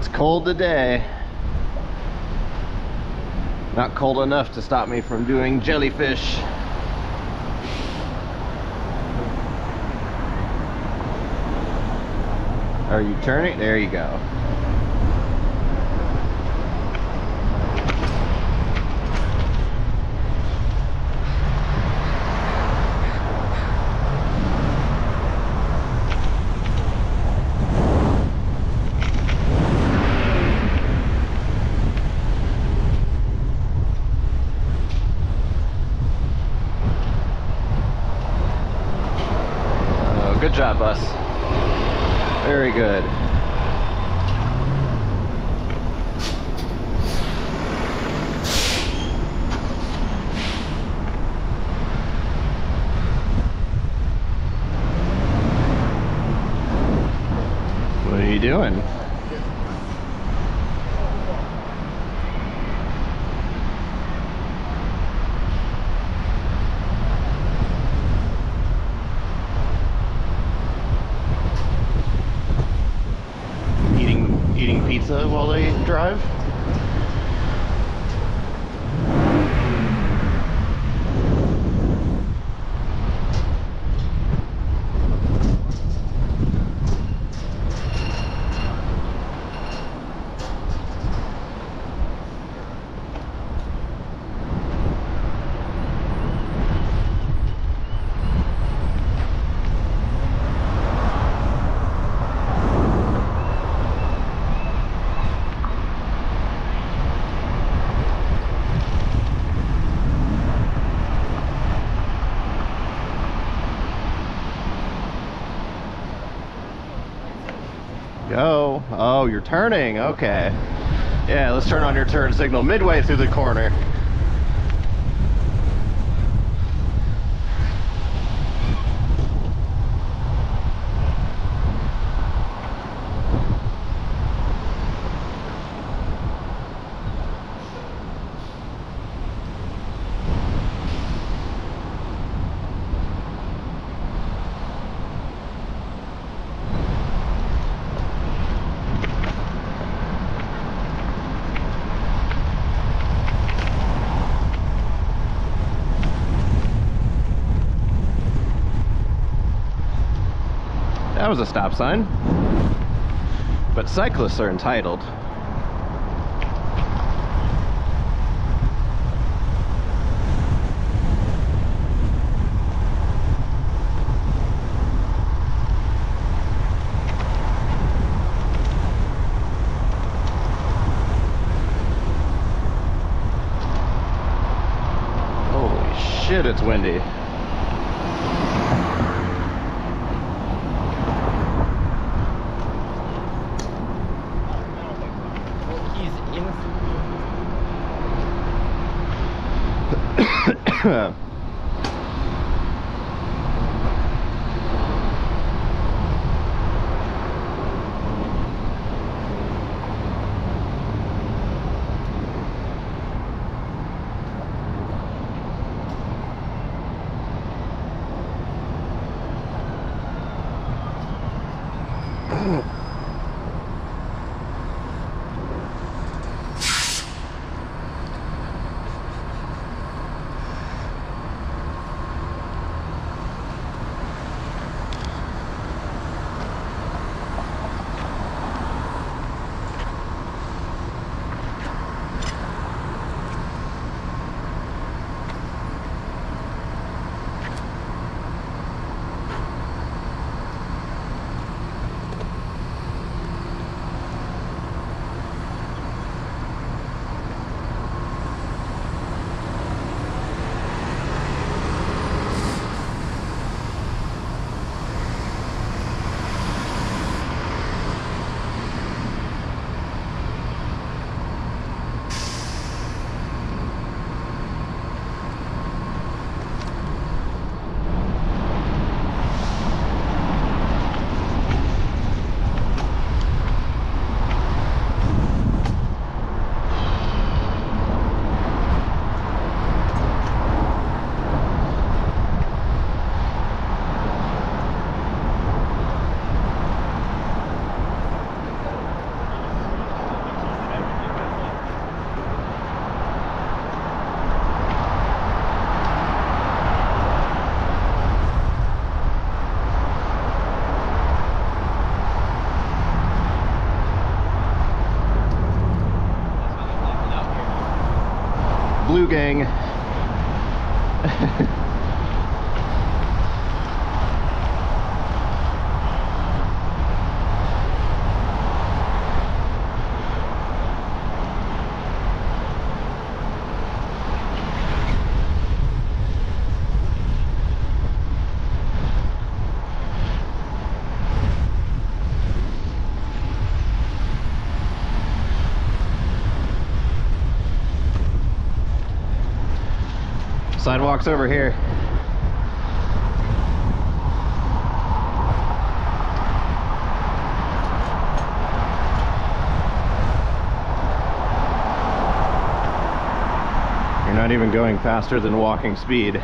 it's cold today. Not cold enough to stop me from doing jellyfish. Are you turning? There you go. Oh, good job, bus. Very good. What are you doing? Eating eating pizza while they drive? Go. Oh, you're turning. Okay. Yeah, let's turn on your turn signal midway through the corner. A stop sign. But cyclists are entitled. Holy shit, it's windy. Sidewalk's over here. You're not even going faster than walking speed.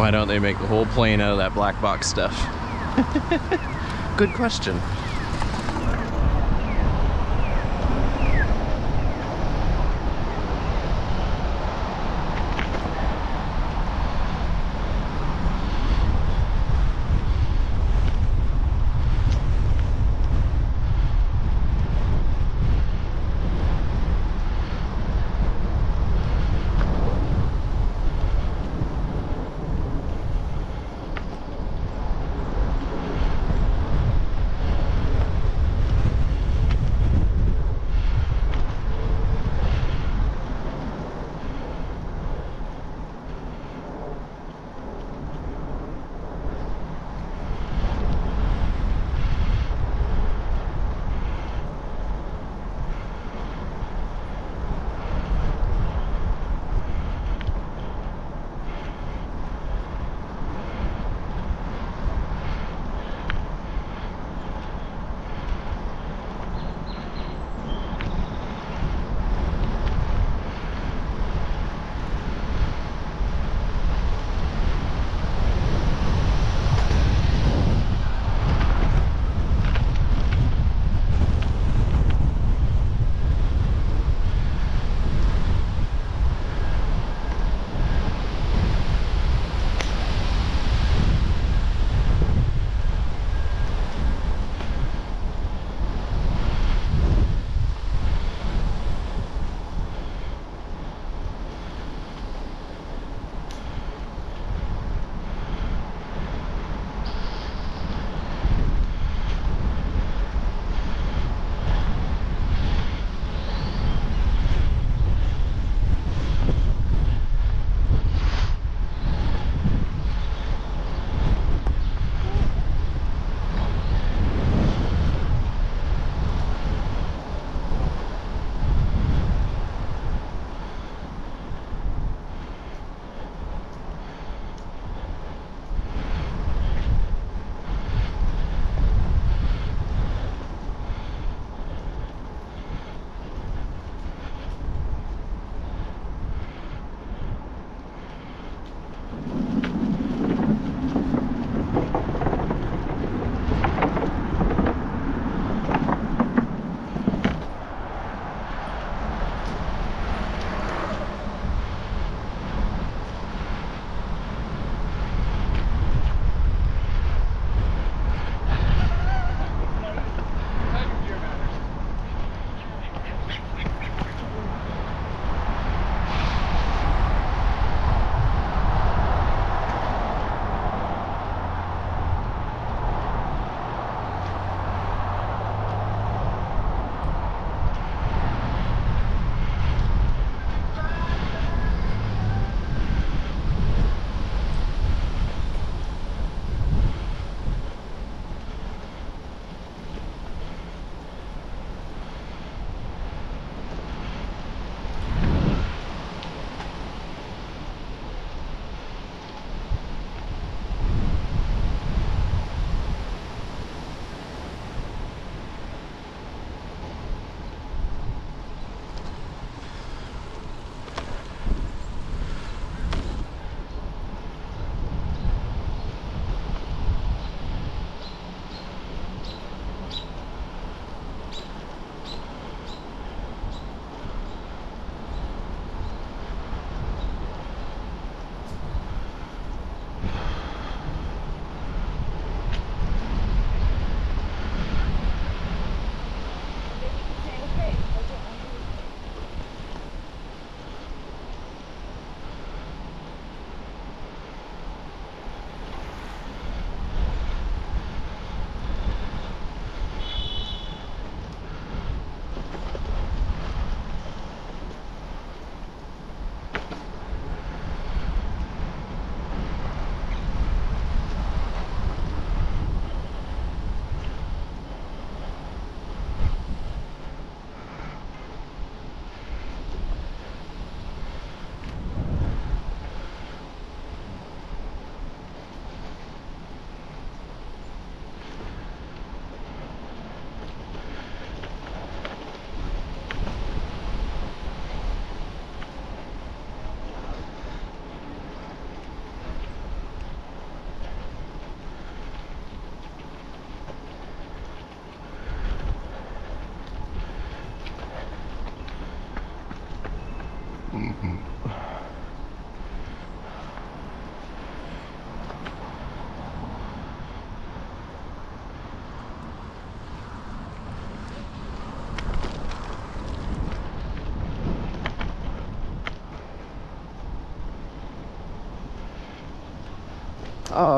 Why don't they make the whole plane out of that black box stuff? Good question.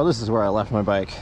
This is where I left my bike.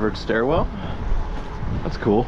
Covered stairwell. That's cool.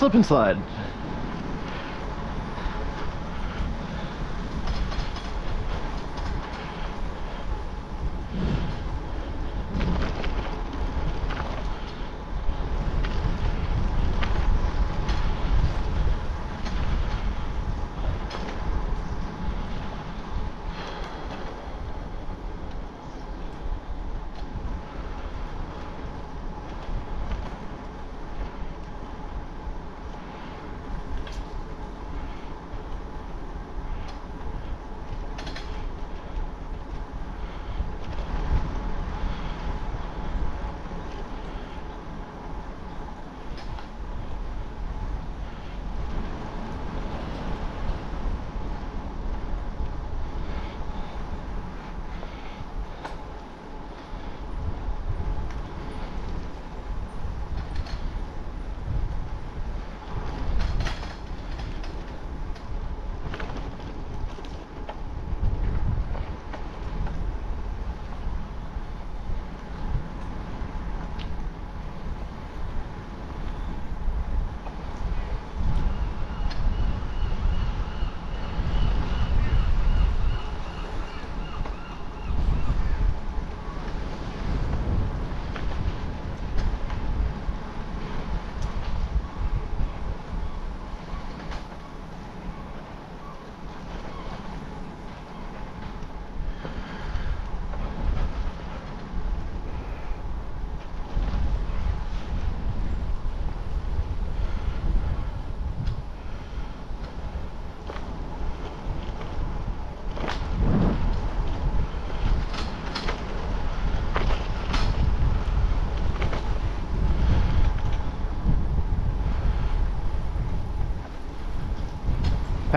Slip and slide.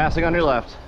Passing on your left.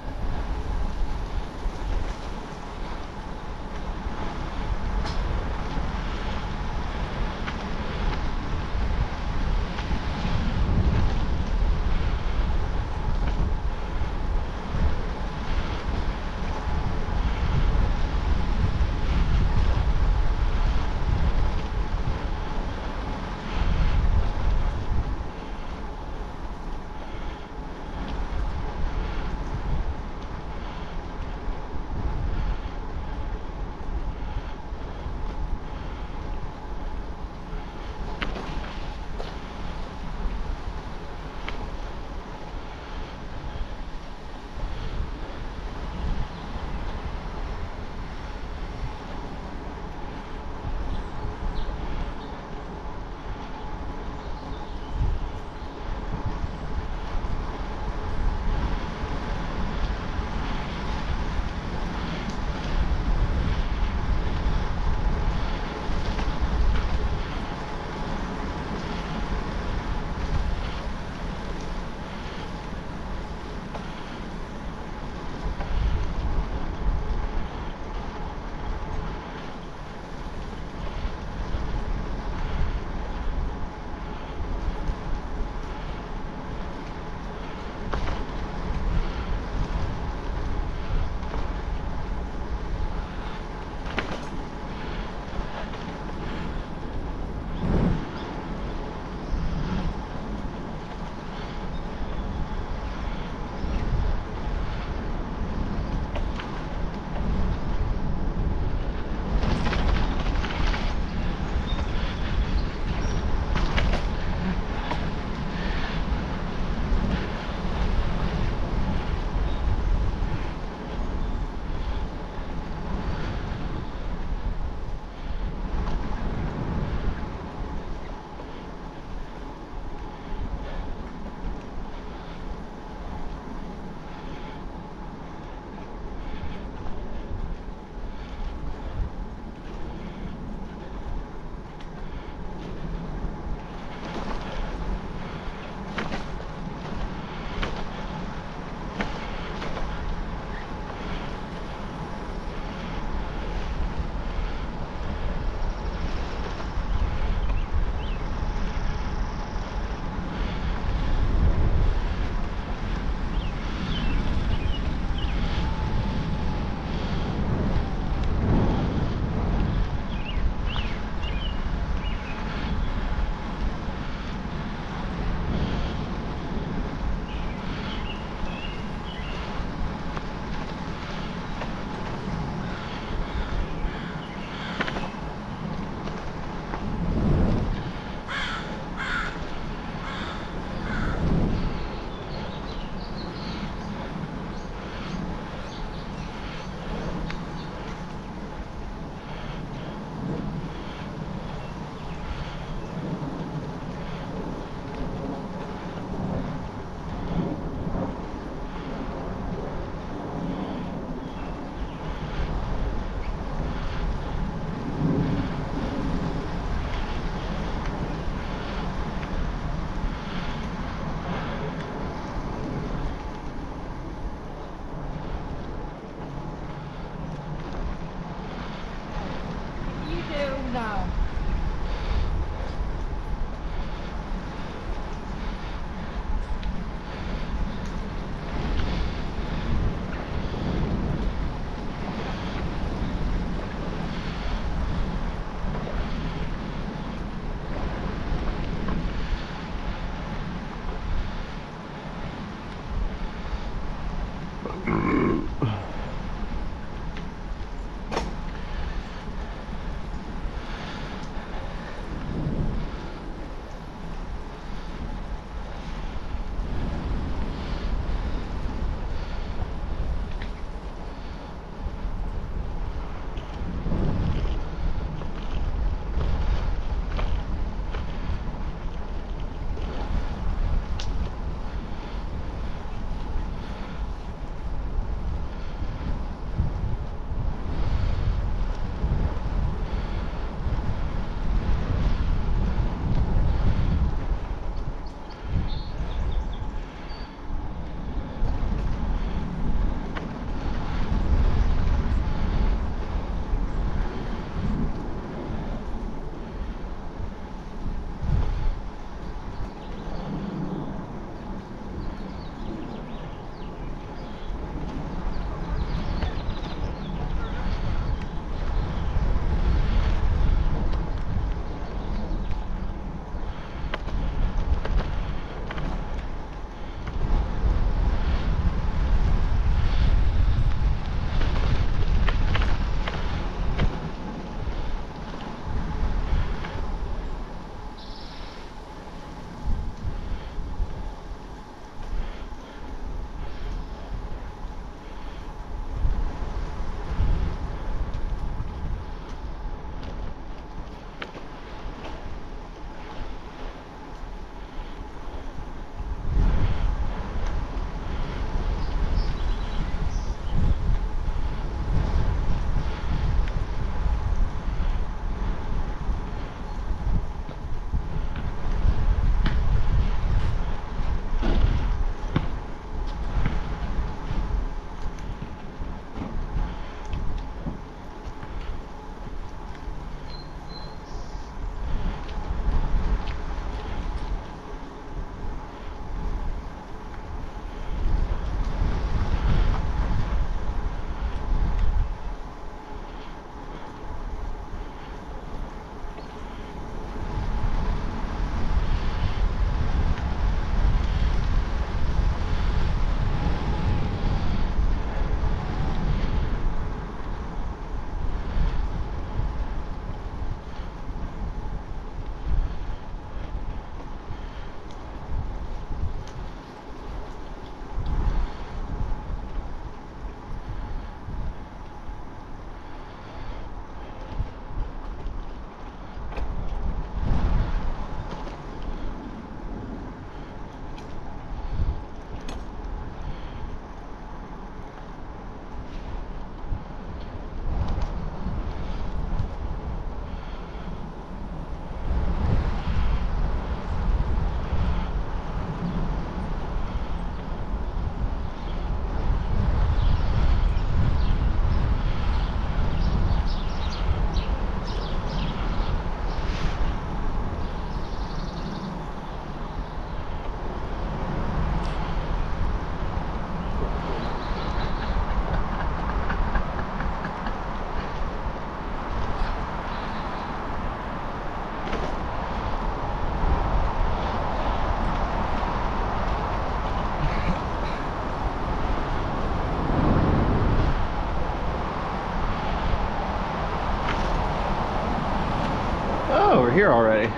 Here already.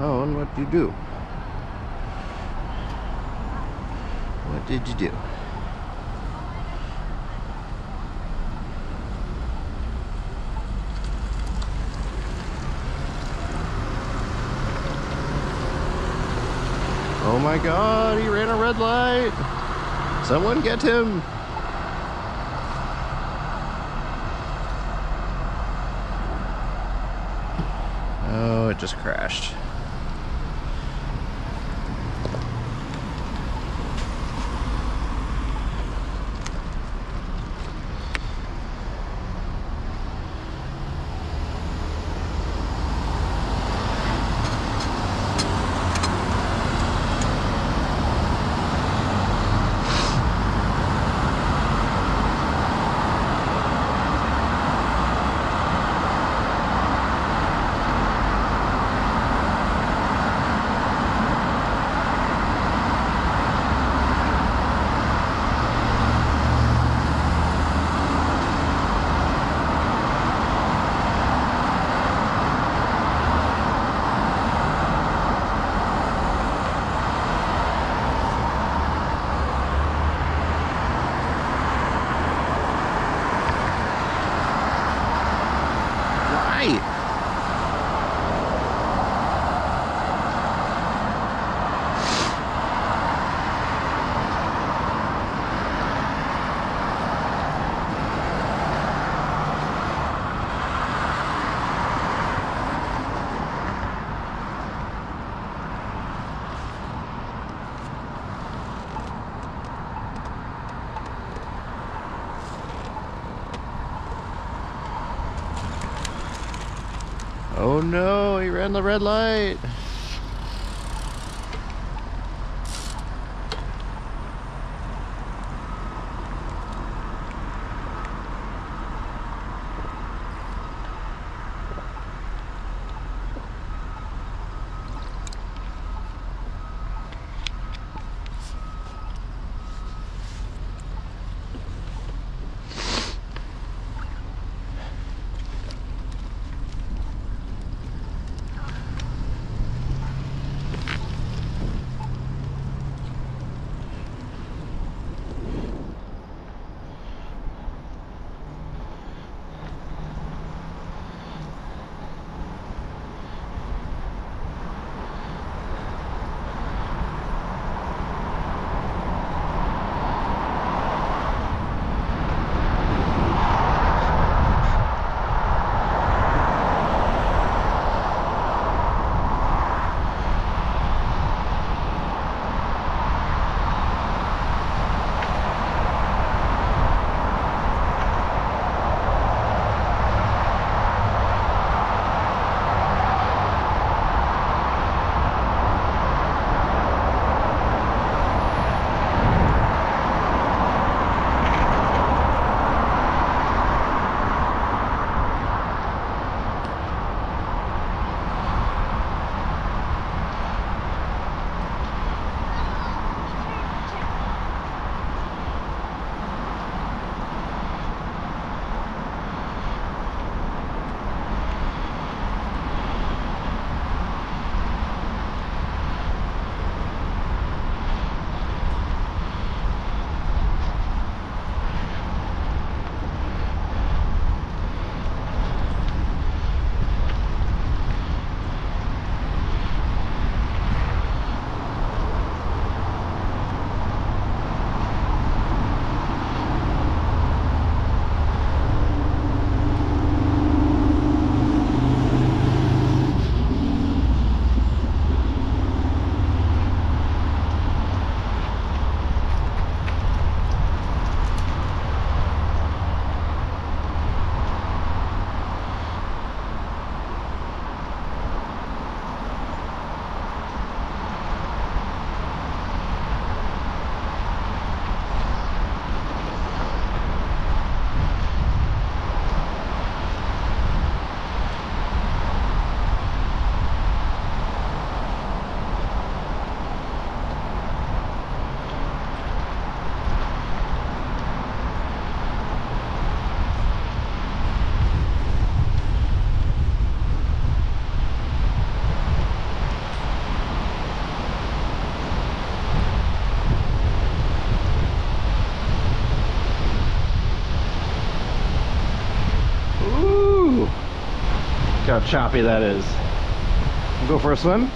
Oh, and what did you do? What did you do? Oh my god, he ran a red light! Someone get him! Oh, it just crashed. Why? Oh no, the red light. How choppy that is. We'll go for a swim.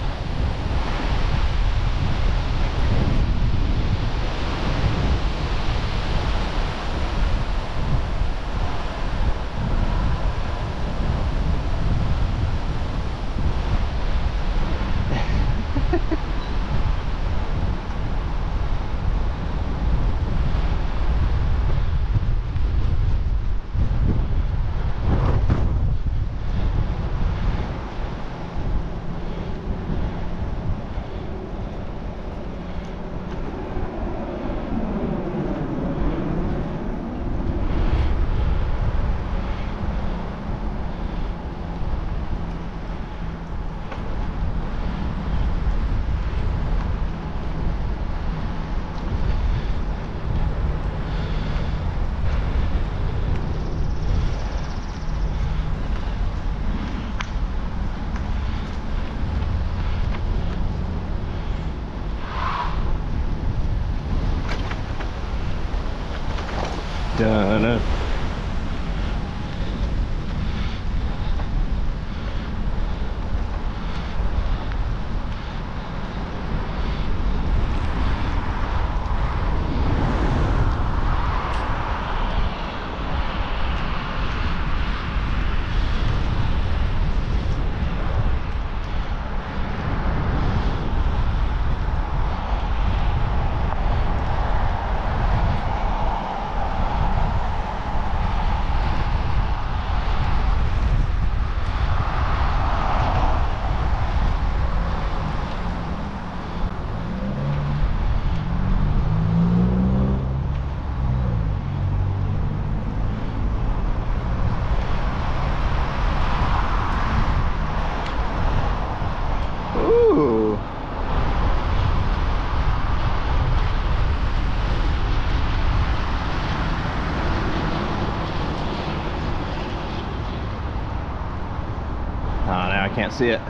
Can't see it.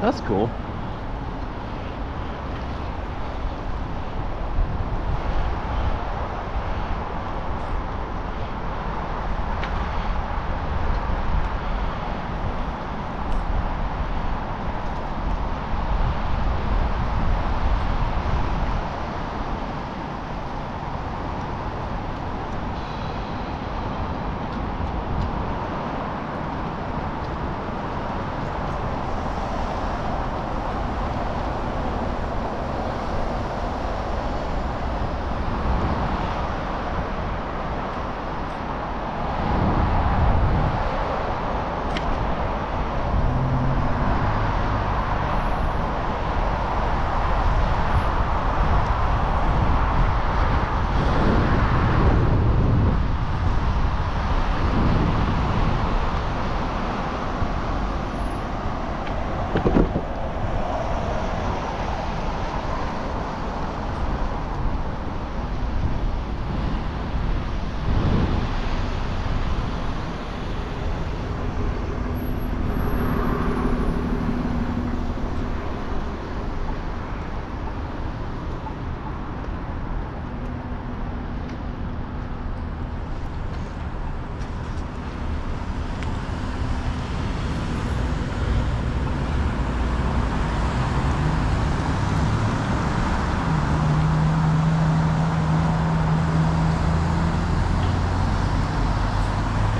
That's cool.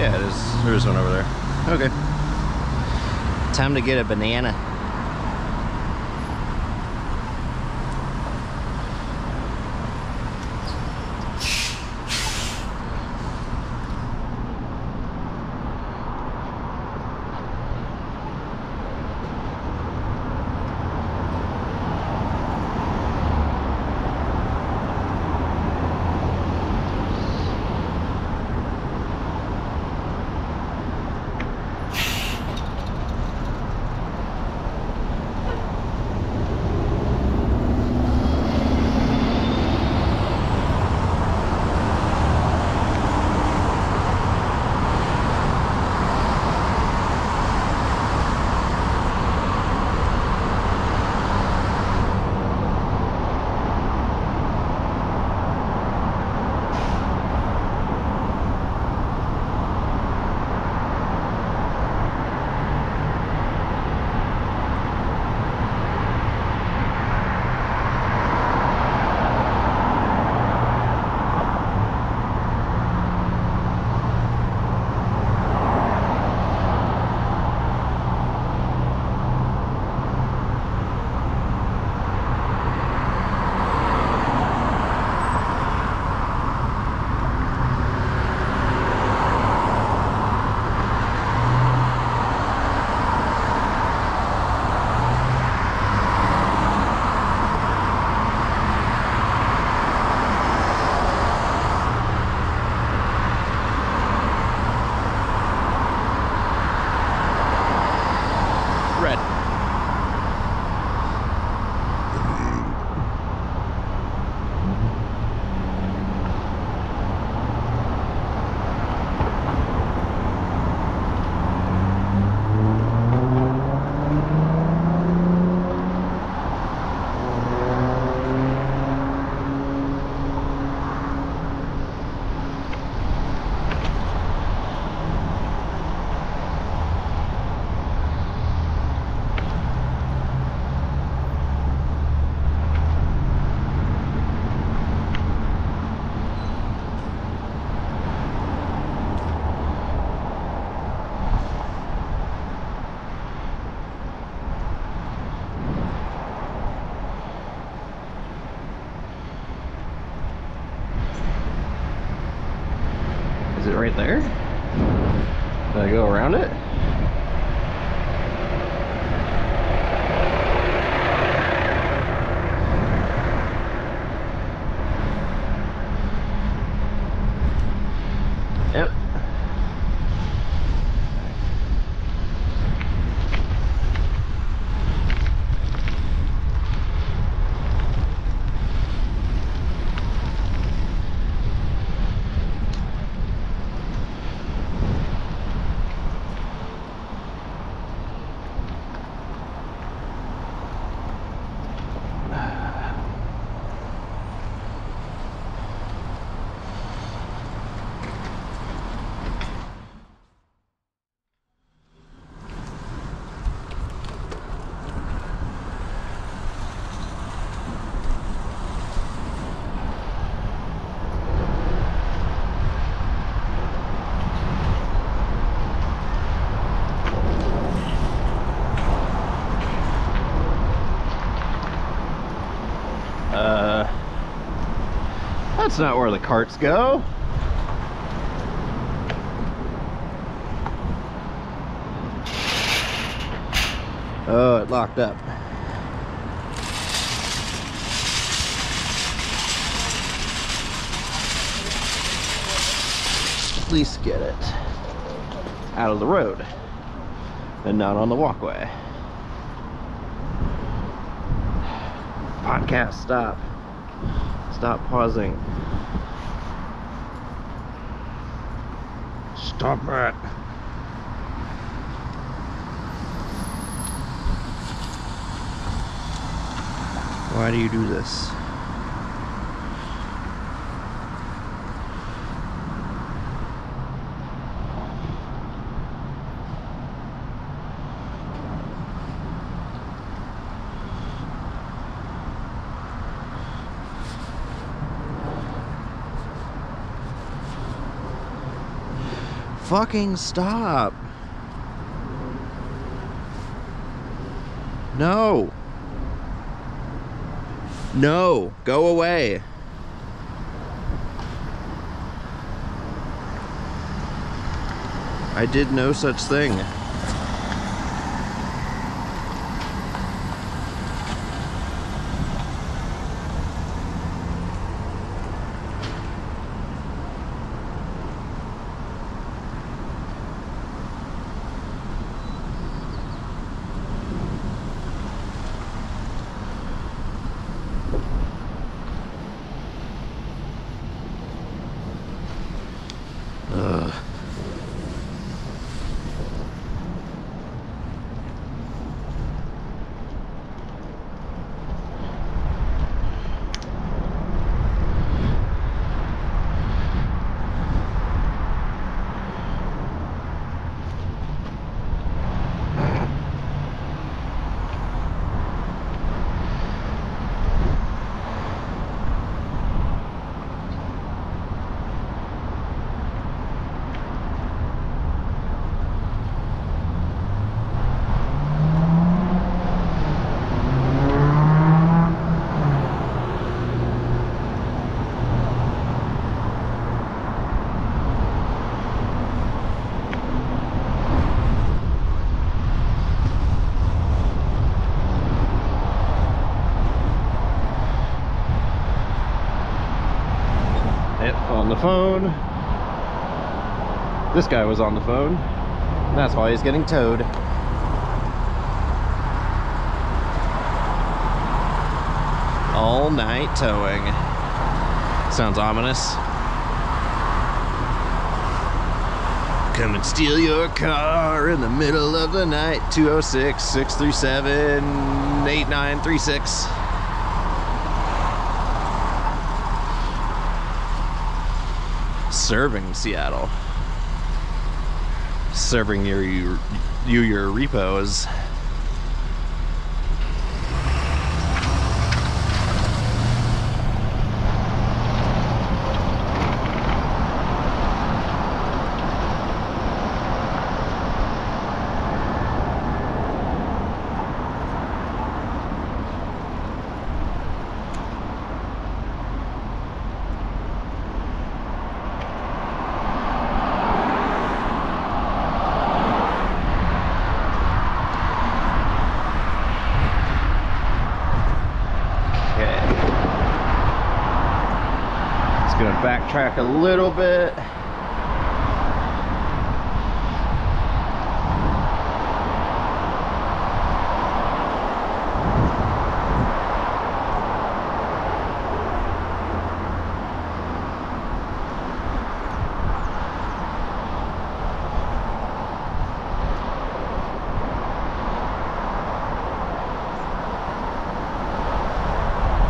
Yeah, it is. There's one over there. Okay. Time to get a banana. Right there. Did I go around it? Yep. Uh, that's not where the carts go. Oh, it locked up. At least get it out of the road and not on the walkway. Podcast, stop. Stop pausing. Stop it. Why do you do this? Fucking stop. No. No, go away. I did no such thing. Ugh. Yep, on the phone. This guy was on the phone. That's why he's getting towed. All night towing. Sounds ominous. Come and steal your car in the middle of the night. 206 637 8936. serving Seattle. Serving your, your you your repos. Backtrack a little bit.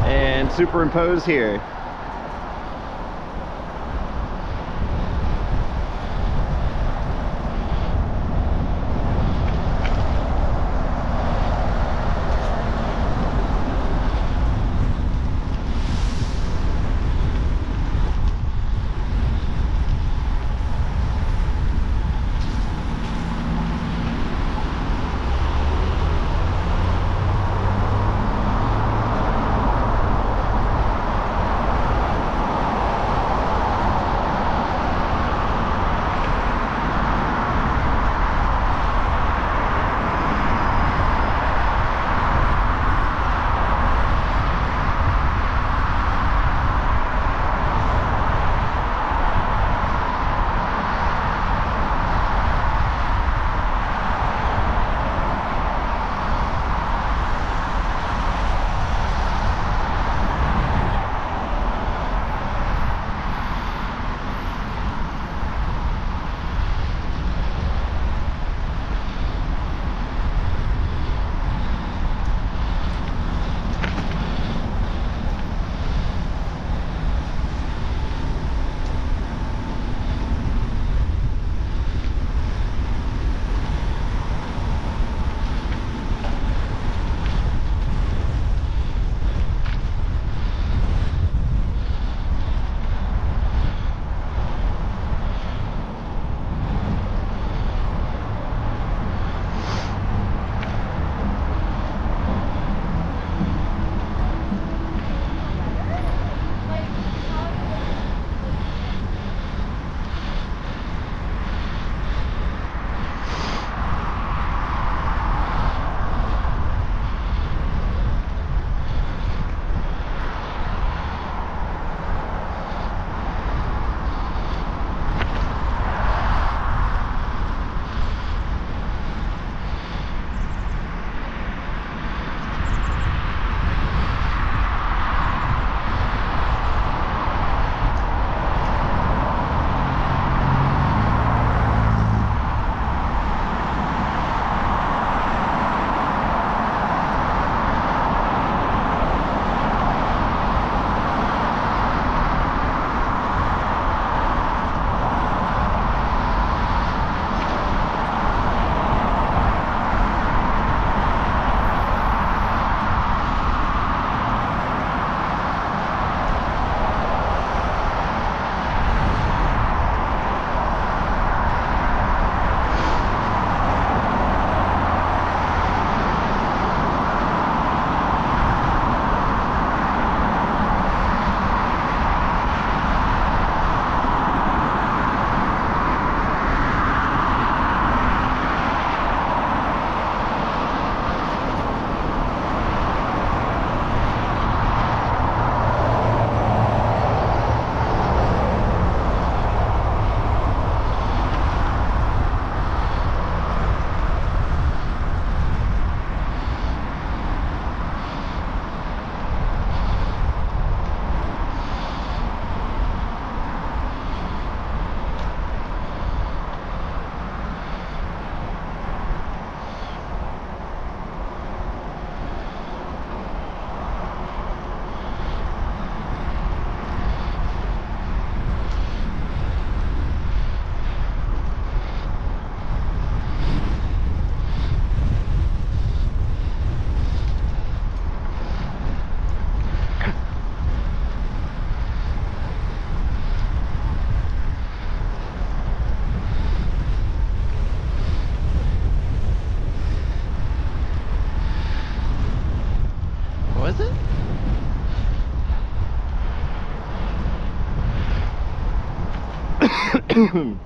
and superimpose here. It?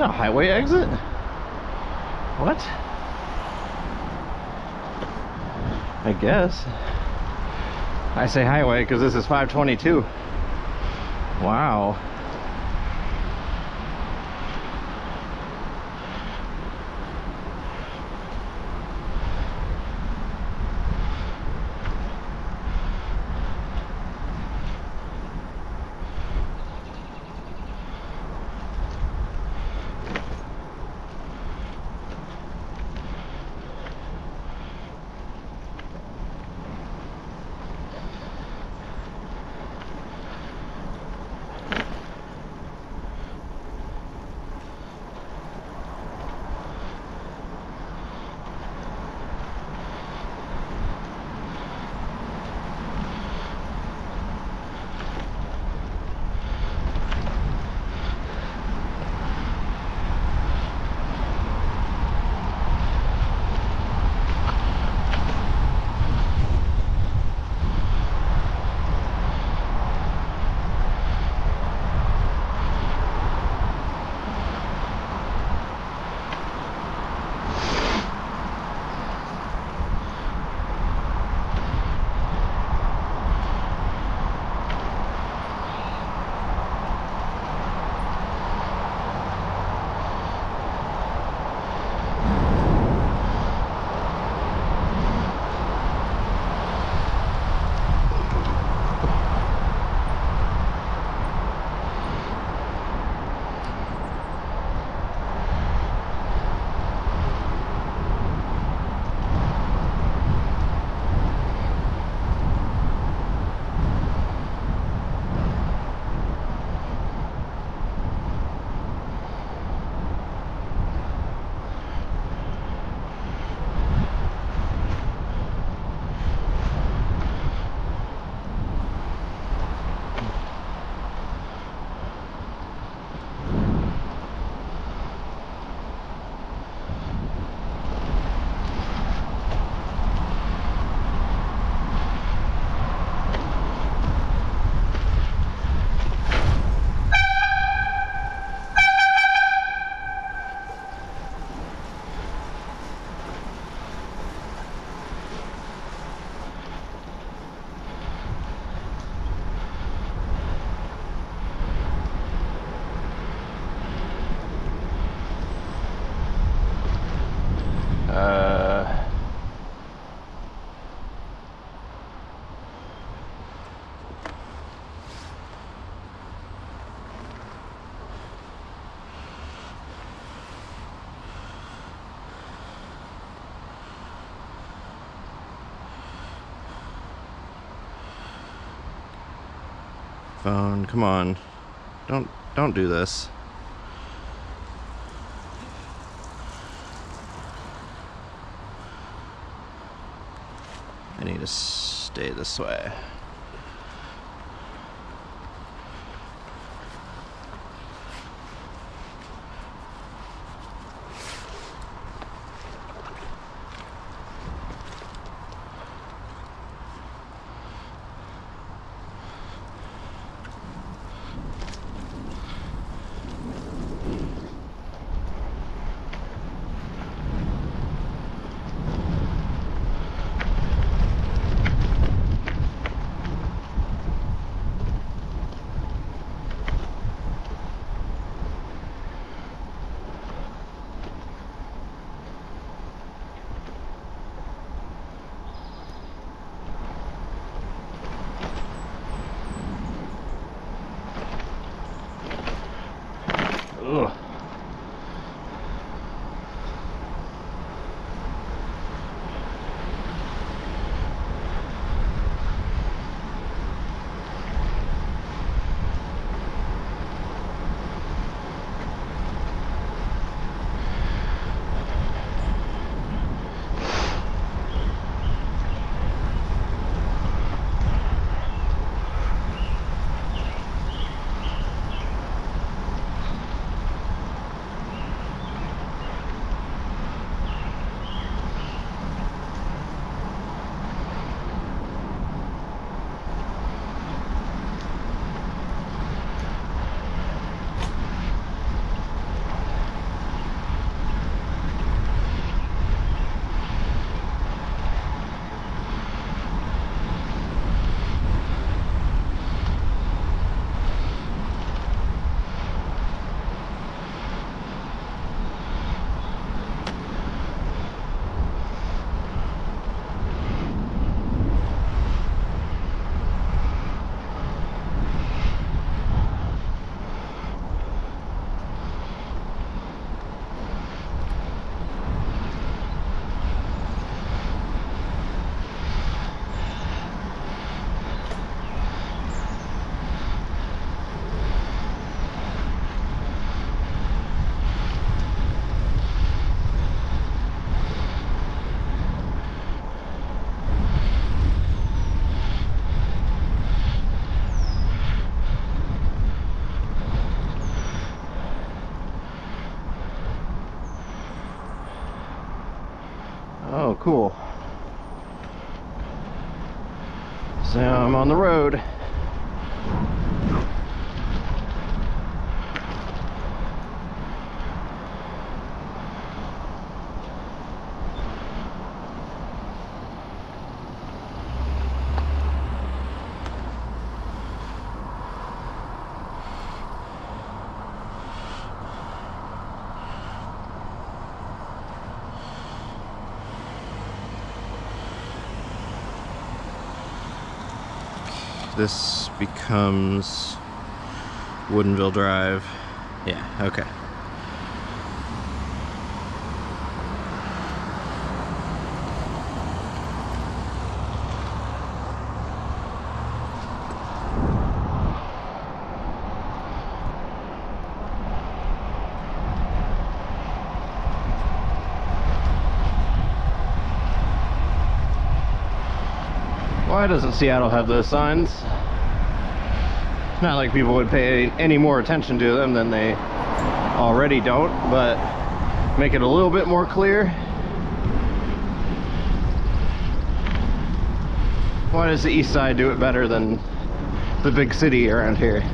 that a highway exit? What? I guess. I say highway because this is 522. Wow. Phone, come on. Don't don't do this. I need to stay this way. Cool. So I'm on the road. This becomes Woodinville Drive. Yeah, okay. Why doesn't Seattle have those signs? Not like people would pay any more attention to them than they already don't, but make it a little bit more clear. Why does the east side do it better than the big city around here?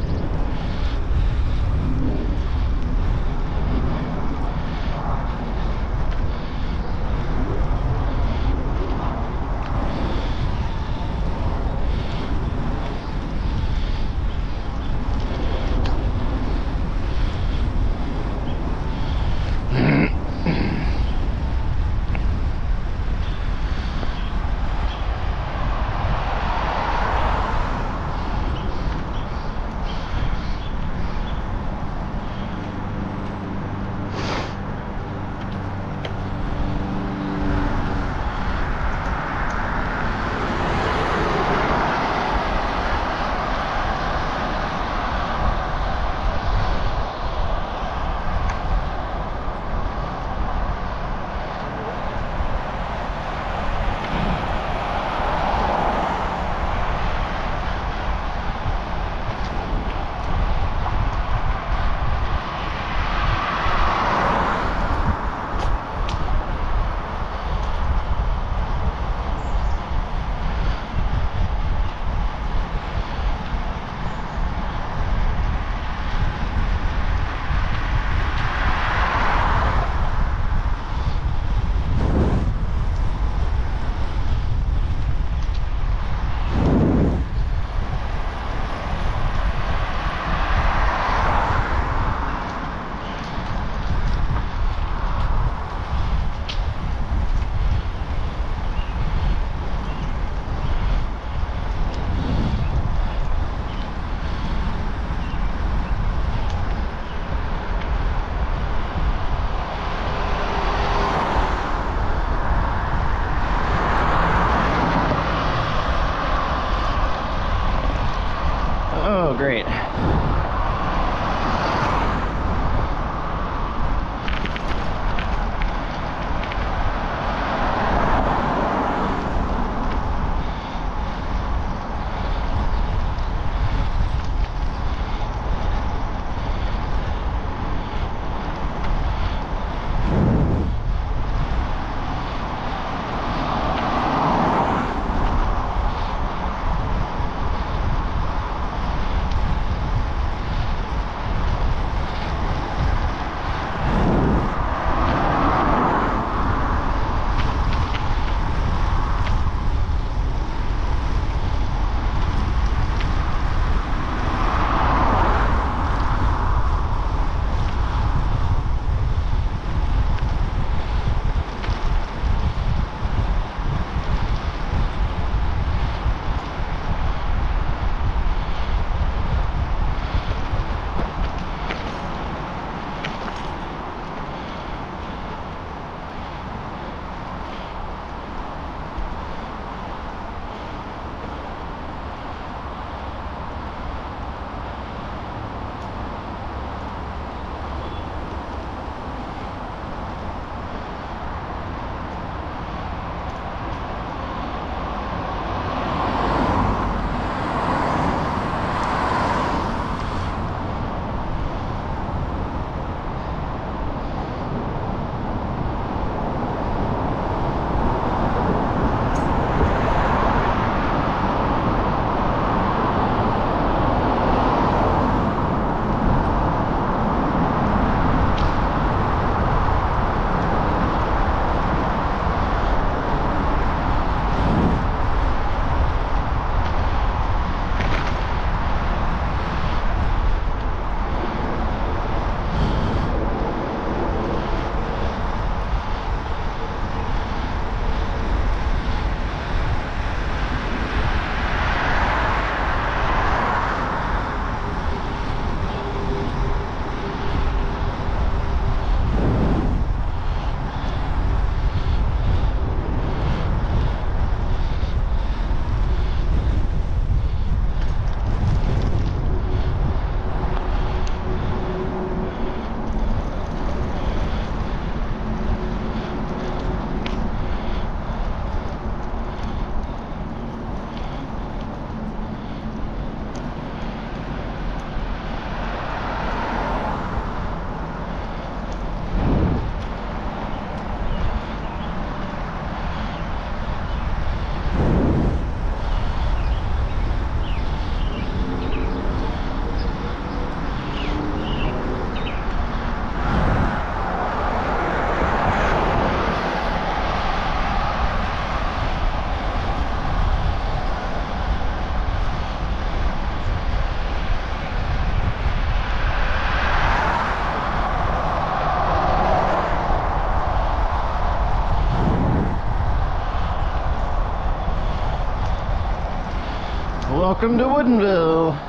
Welcome to Woodinville.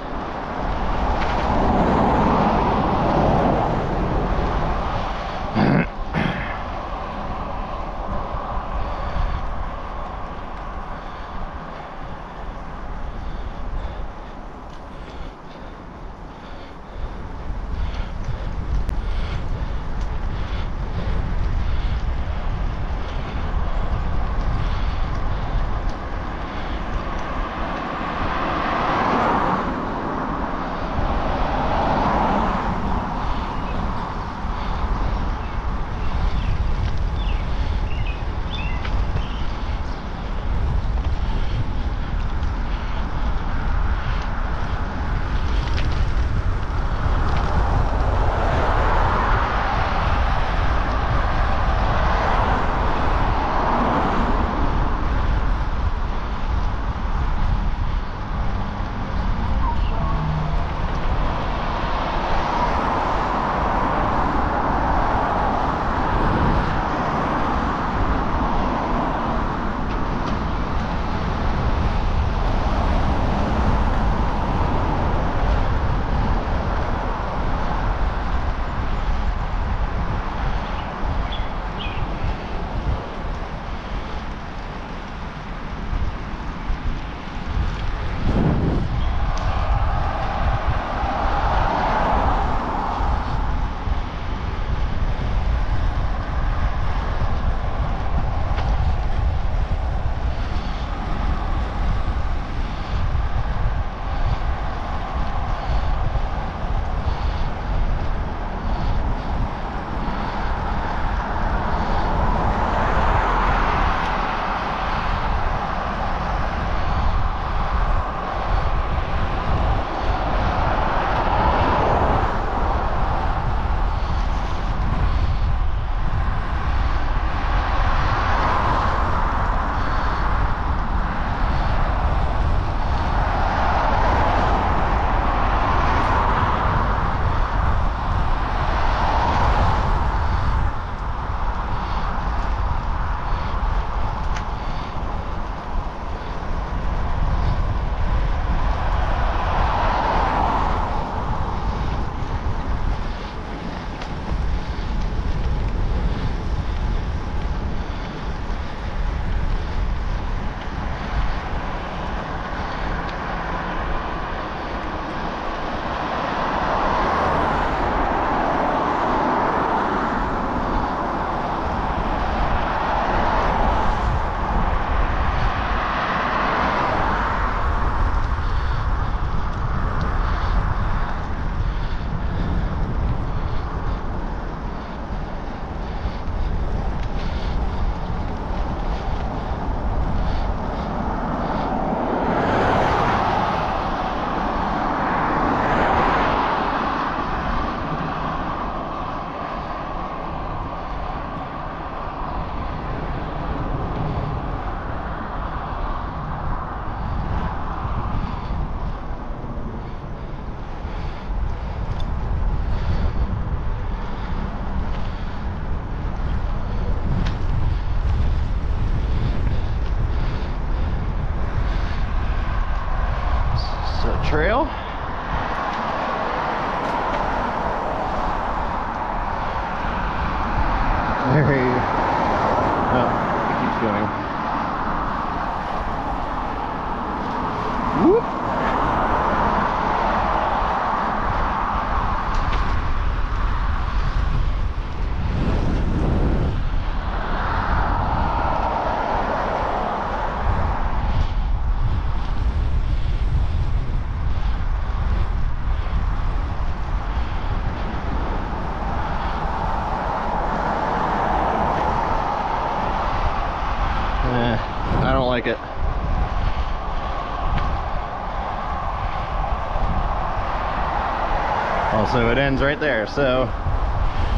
It ends right there, so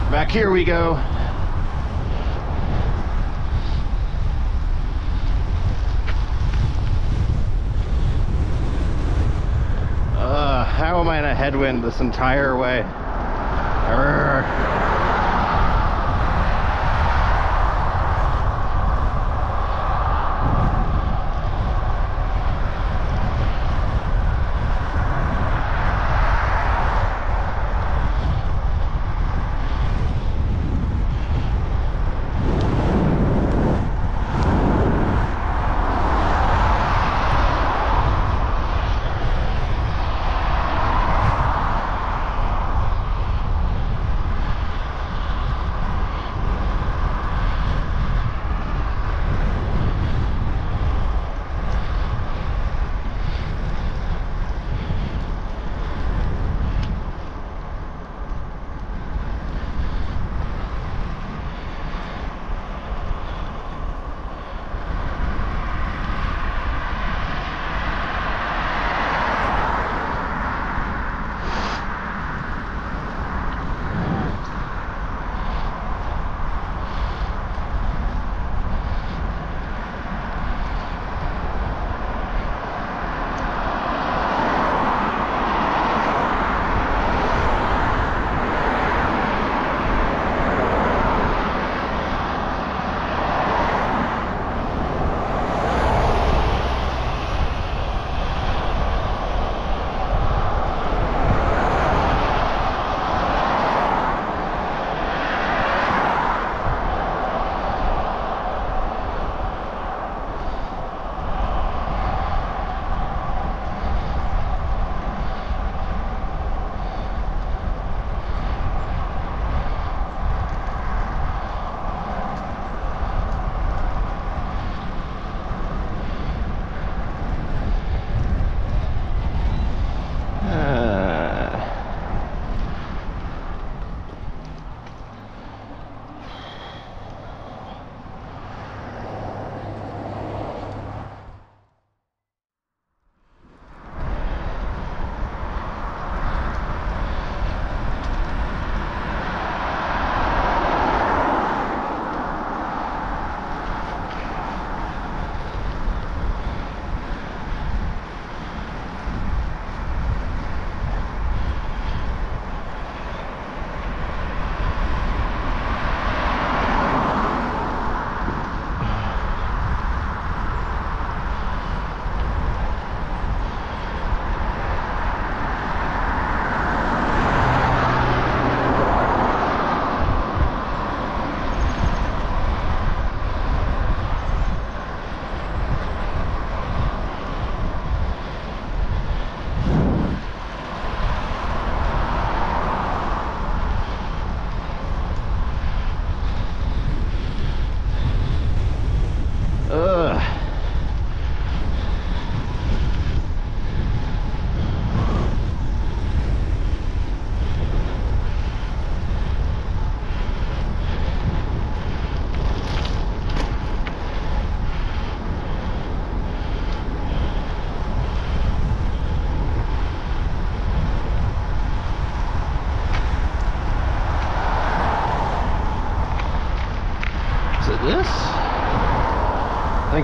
back here we go. Uh, how am I in a headwind this entire way?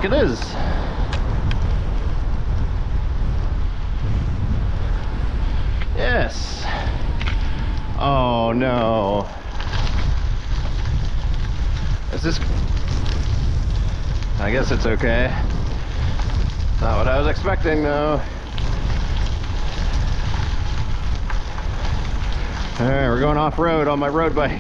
It is. Yes. Oh no. Is this... I guess it's okay. Not what I was expecting though. Alright, we're going off-road on my road bike.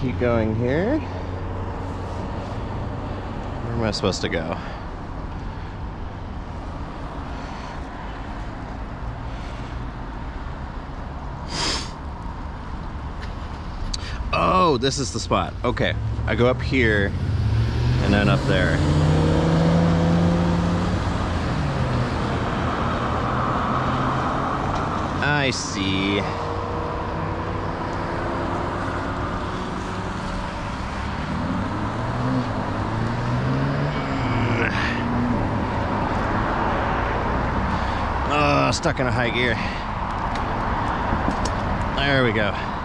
Keep going here. Where am I supposed to go? Oh, this is the spot. Okay. I go up here and then up there. I see. Oh, stuck in a high gear. There we go.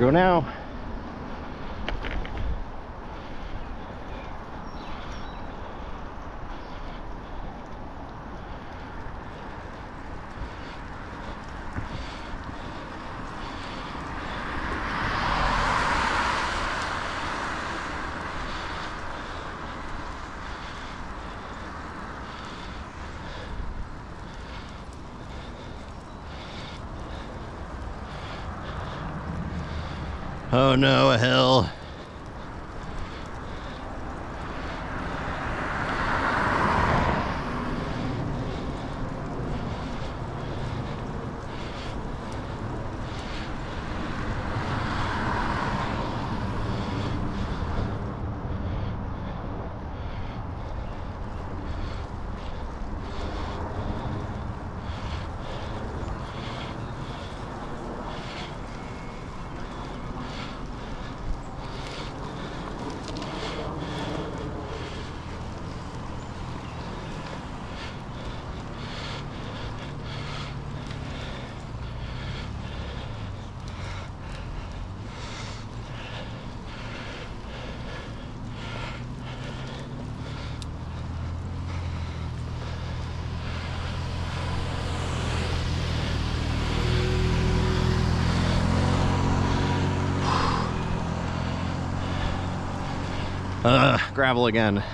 Go now. Oh no, a hill. Uh, gravel again.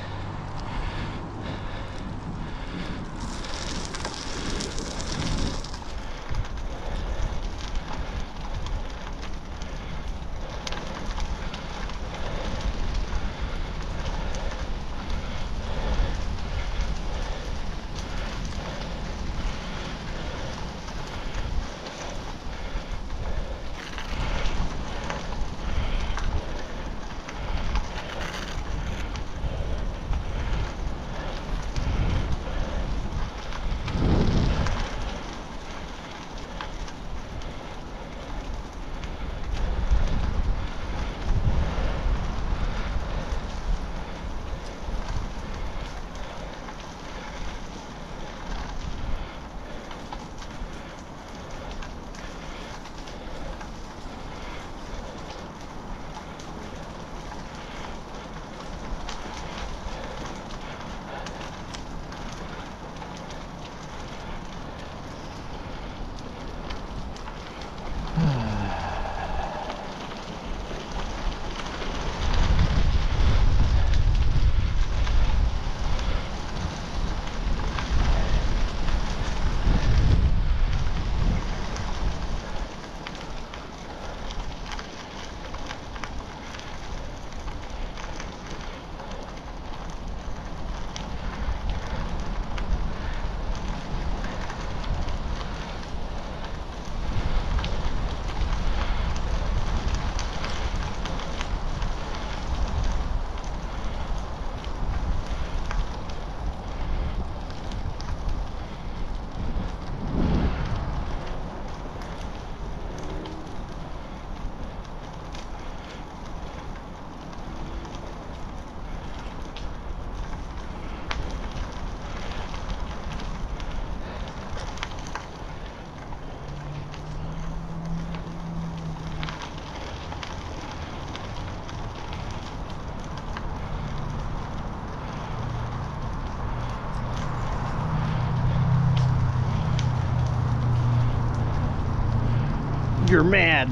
Mad.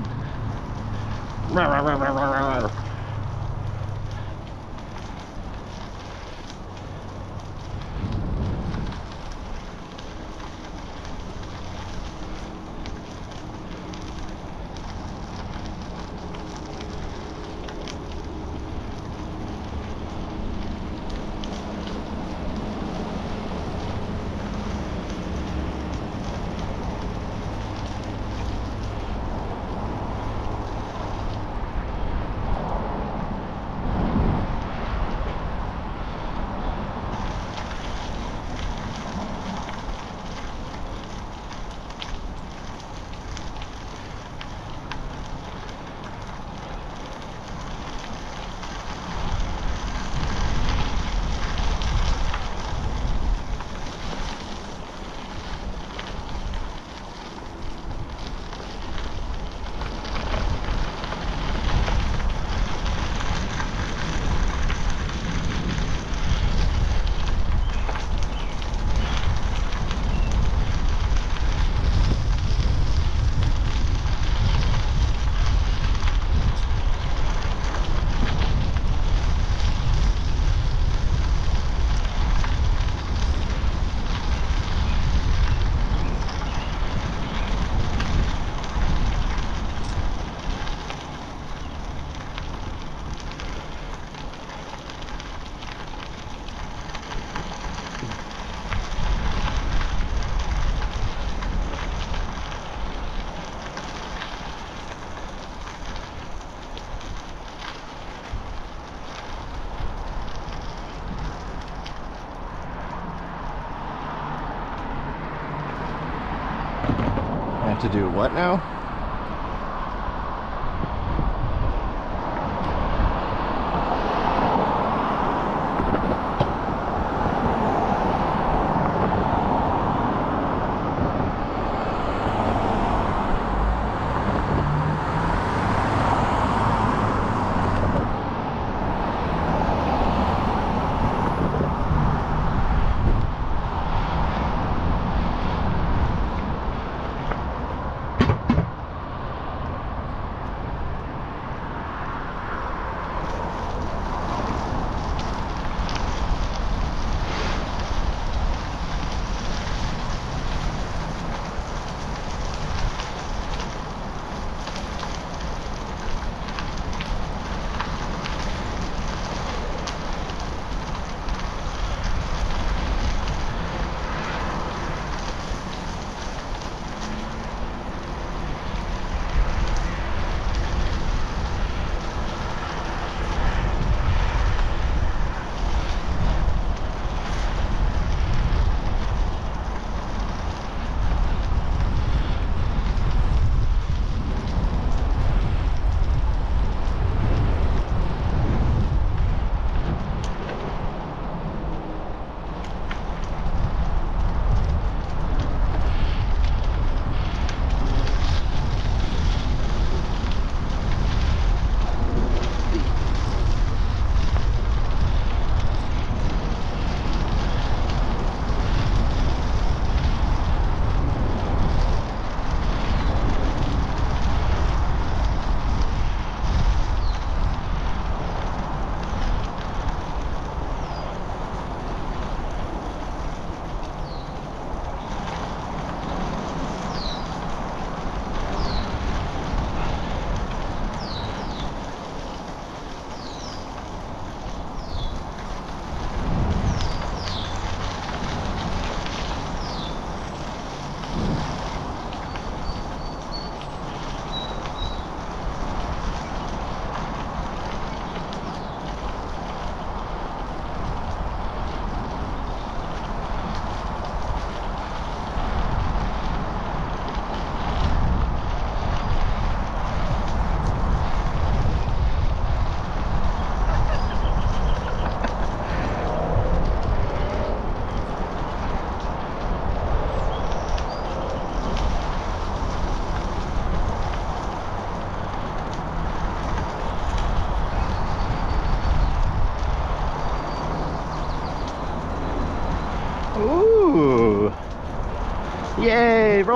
Do what now?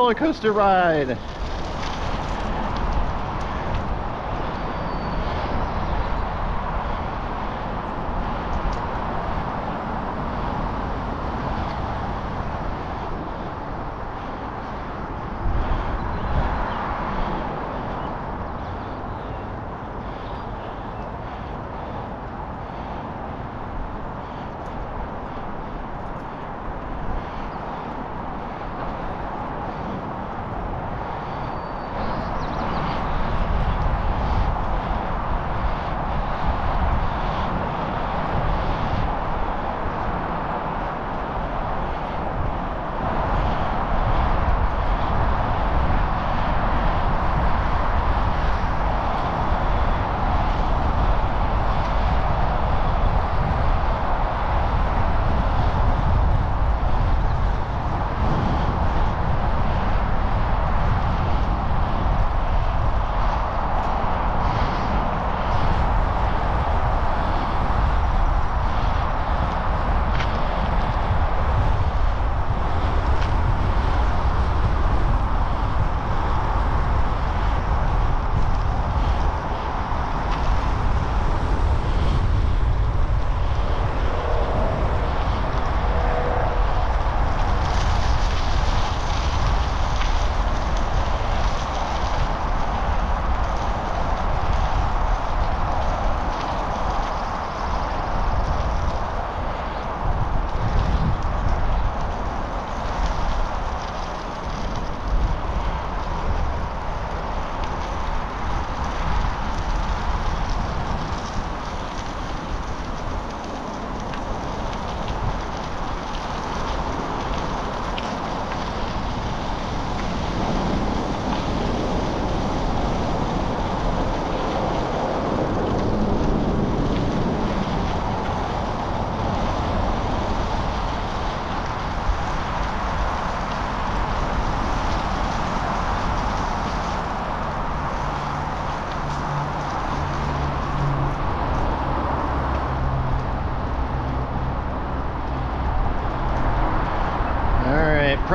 Roller coaster ride.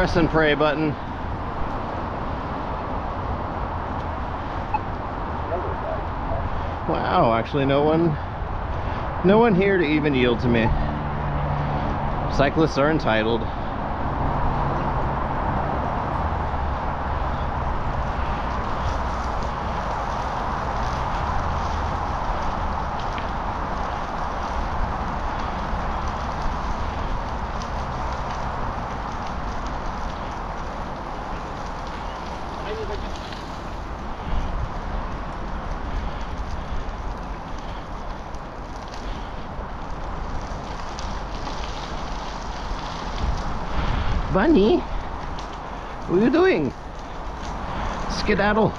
Press and pray button. Wow, actually no one no one here to even yield to me. Cyclists are entitled. Bunny, what are you doing? Skedaddle.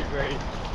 Is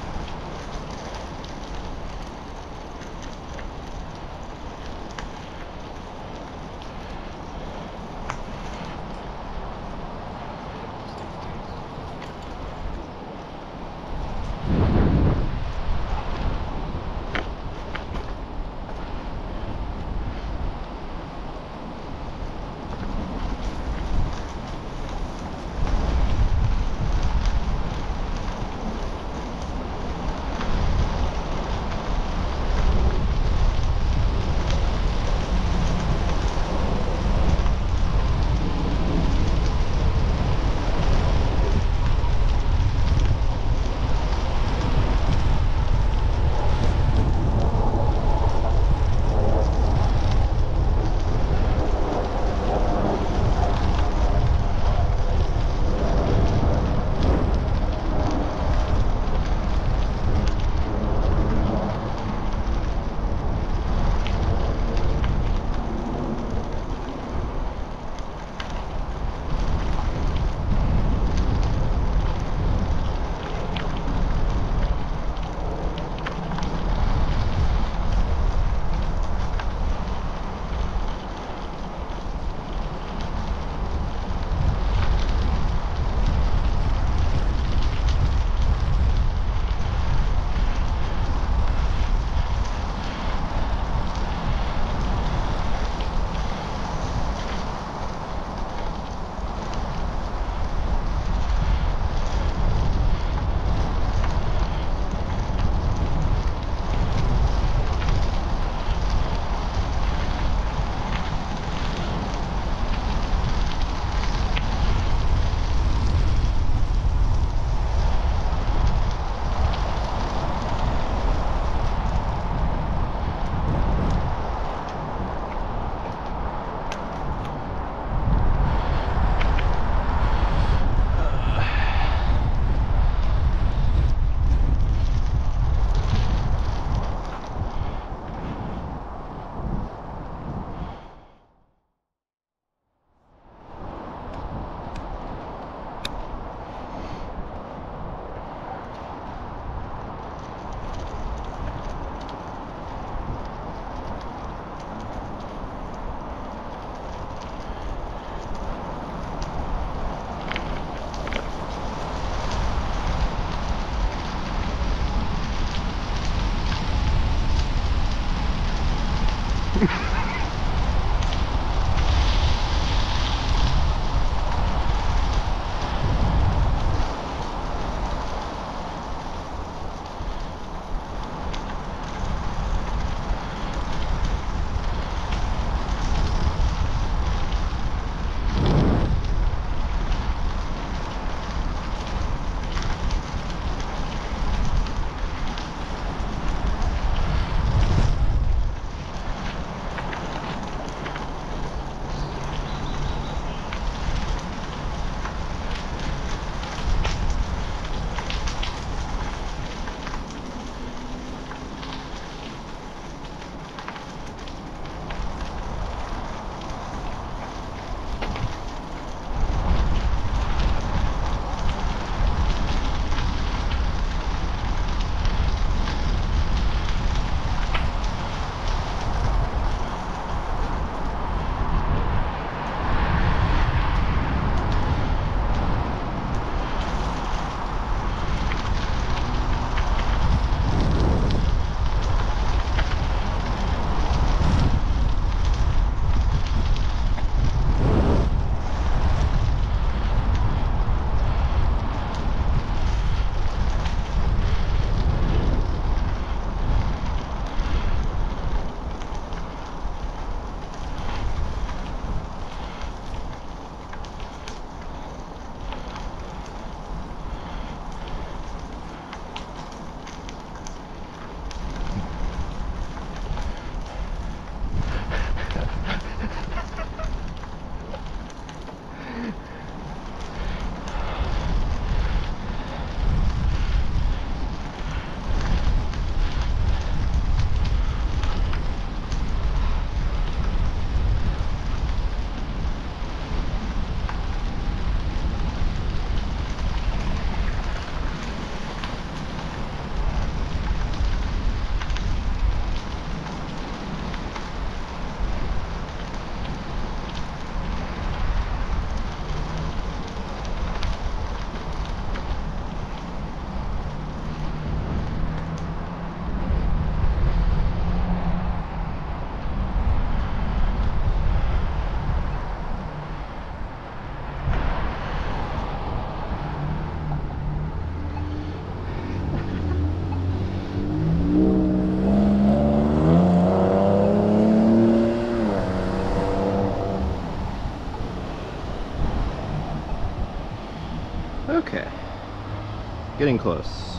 Getting close.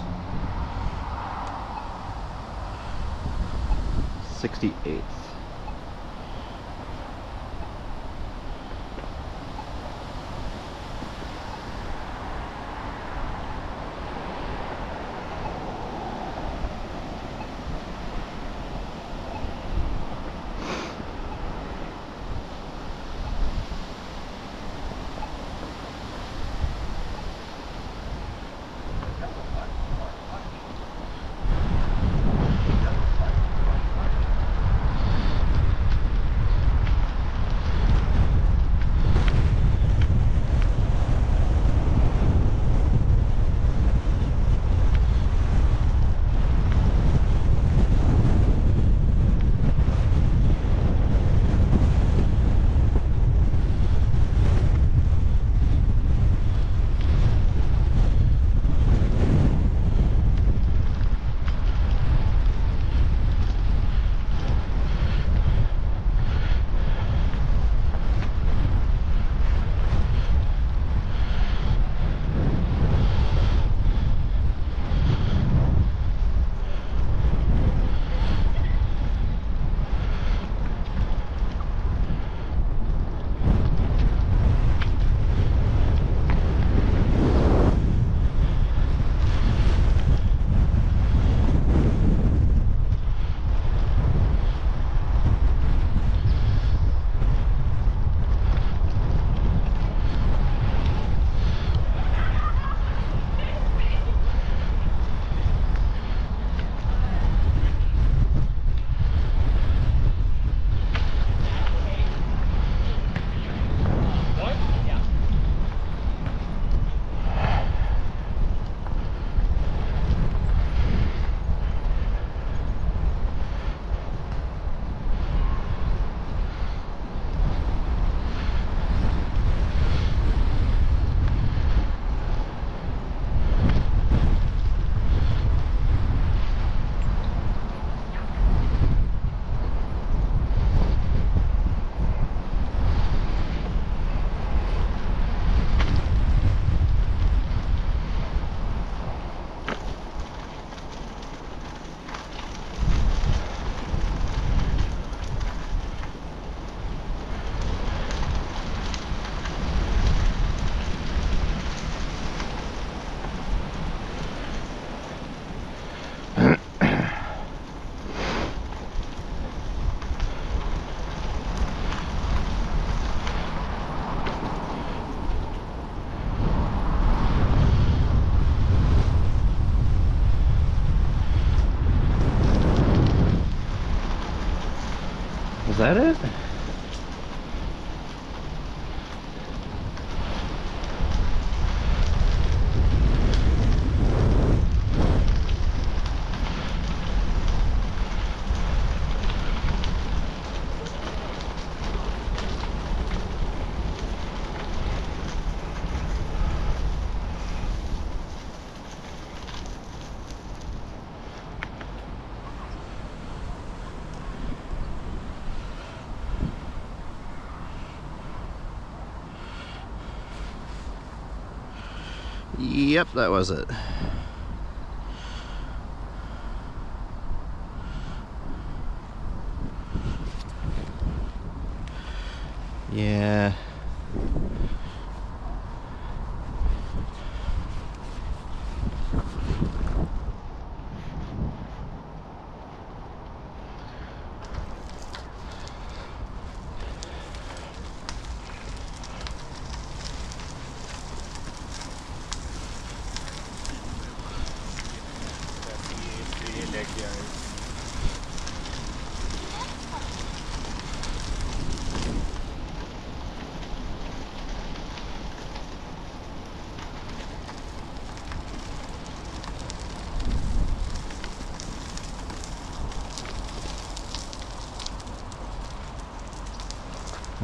68th. That it? Yep, that was it. Yeah.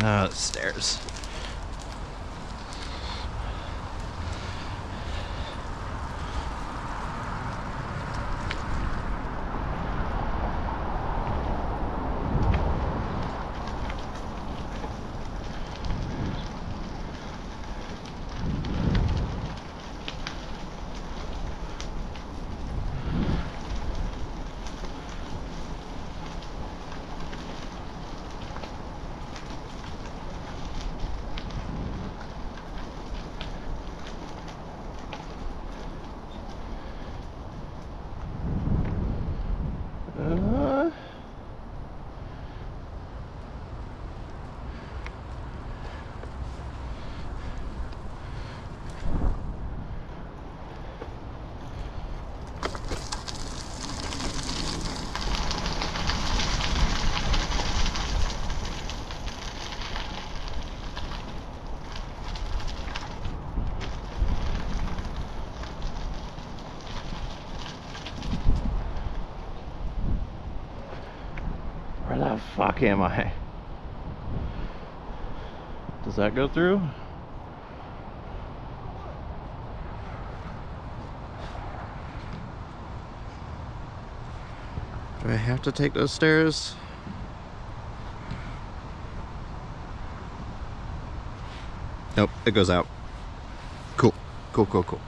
The stairs. Fuck am I? Does that go through? Do I have to take those stairs? Nope, it goes out. Cool, cool, cool, cool.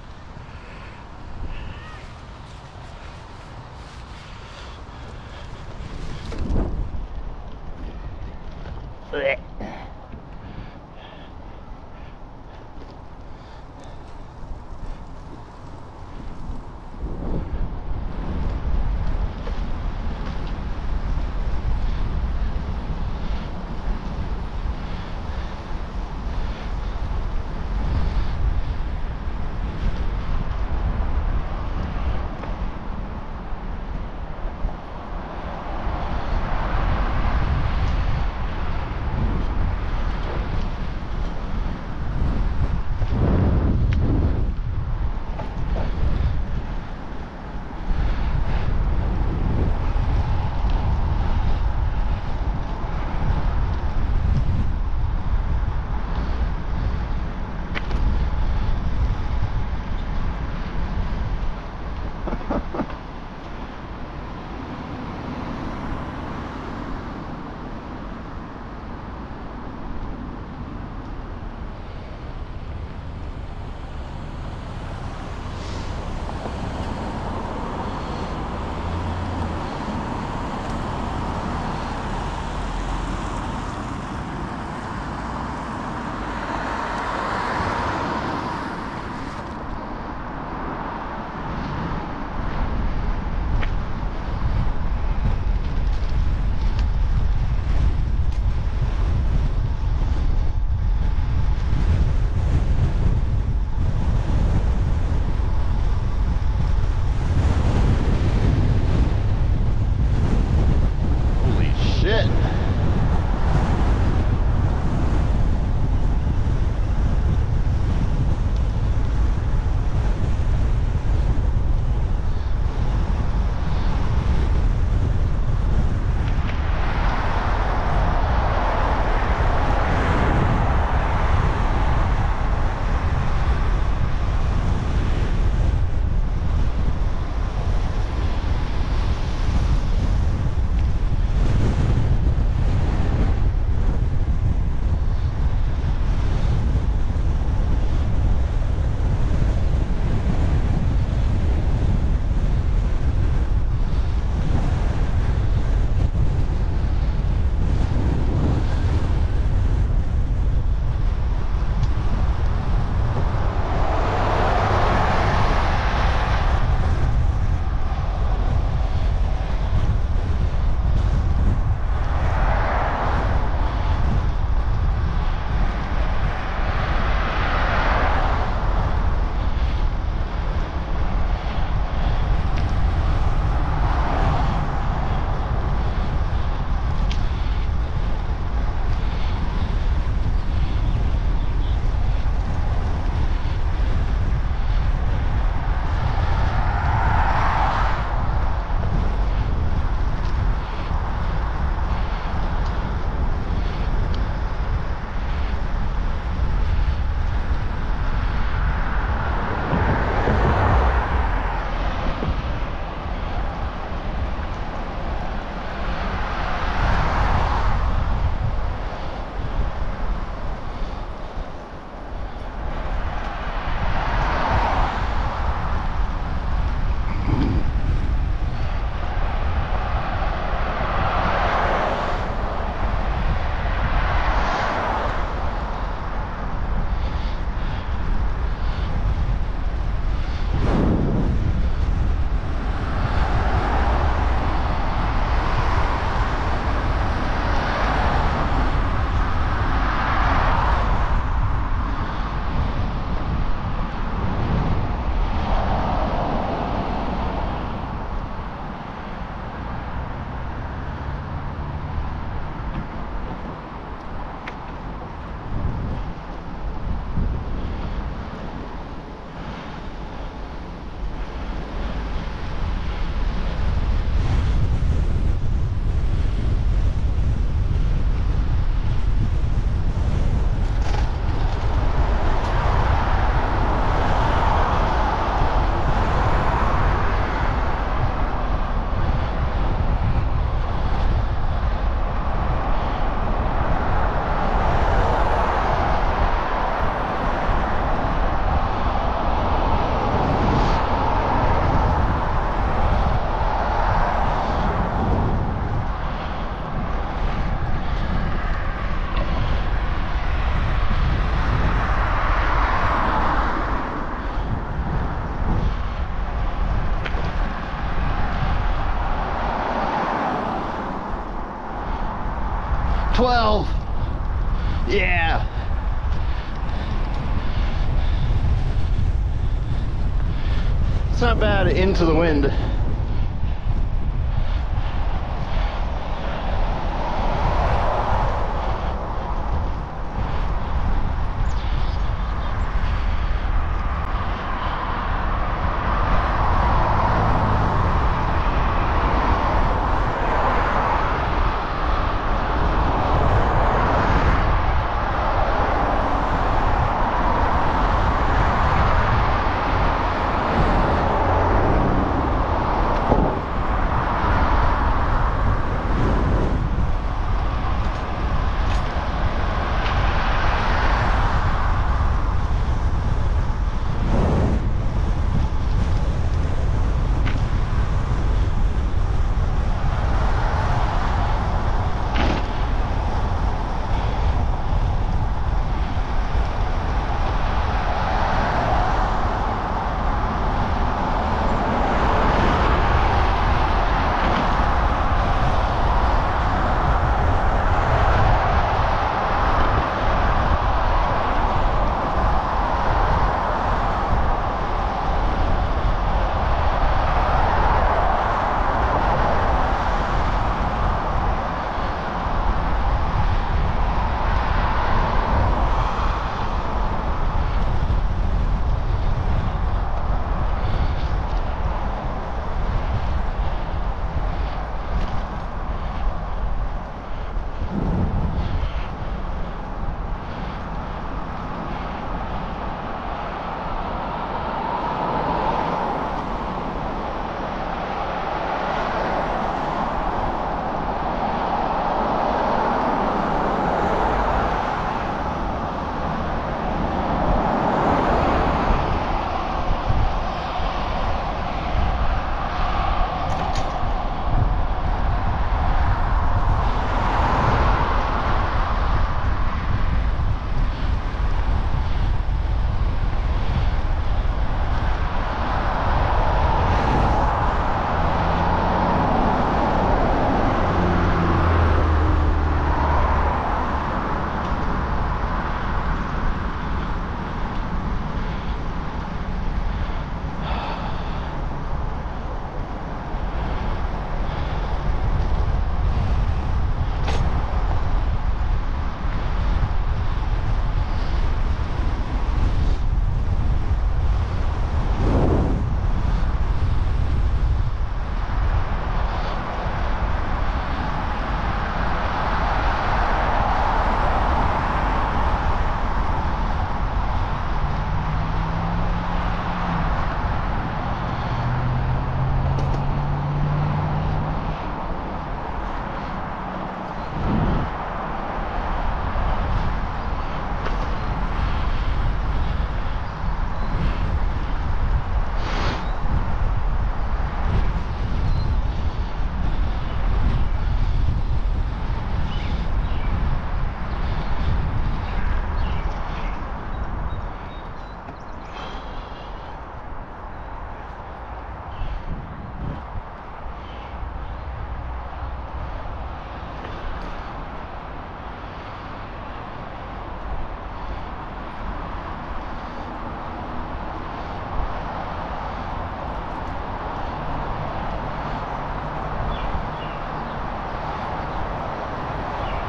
Bad into the wind.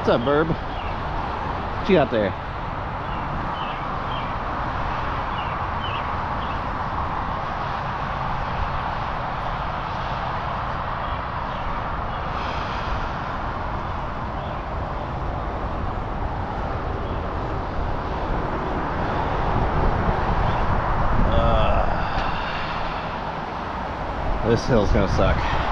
What's up, Burb? What you got there? This hill's gonna suck.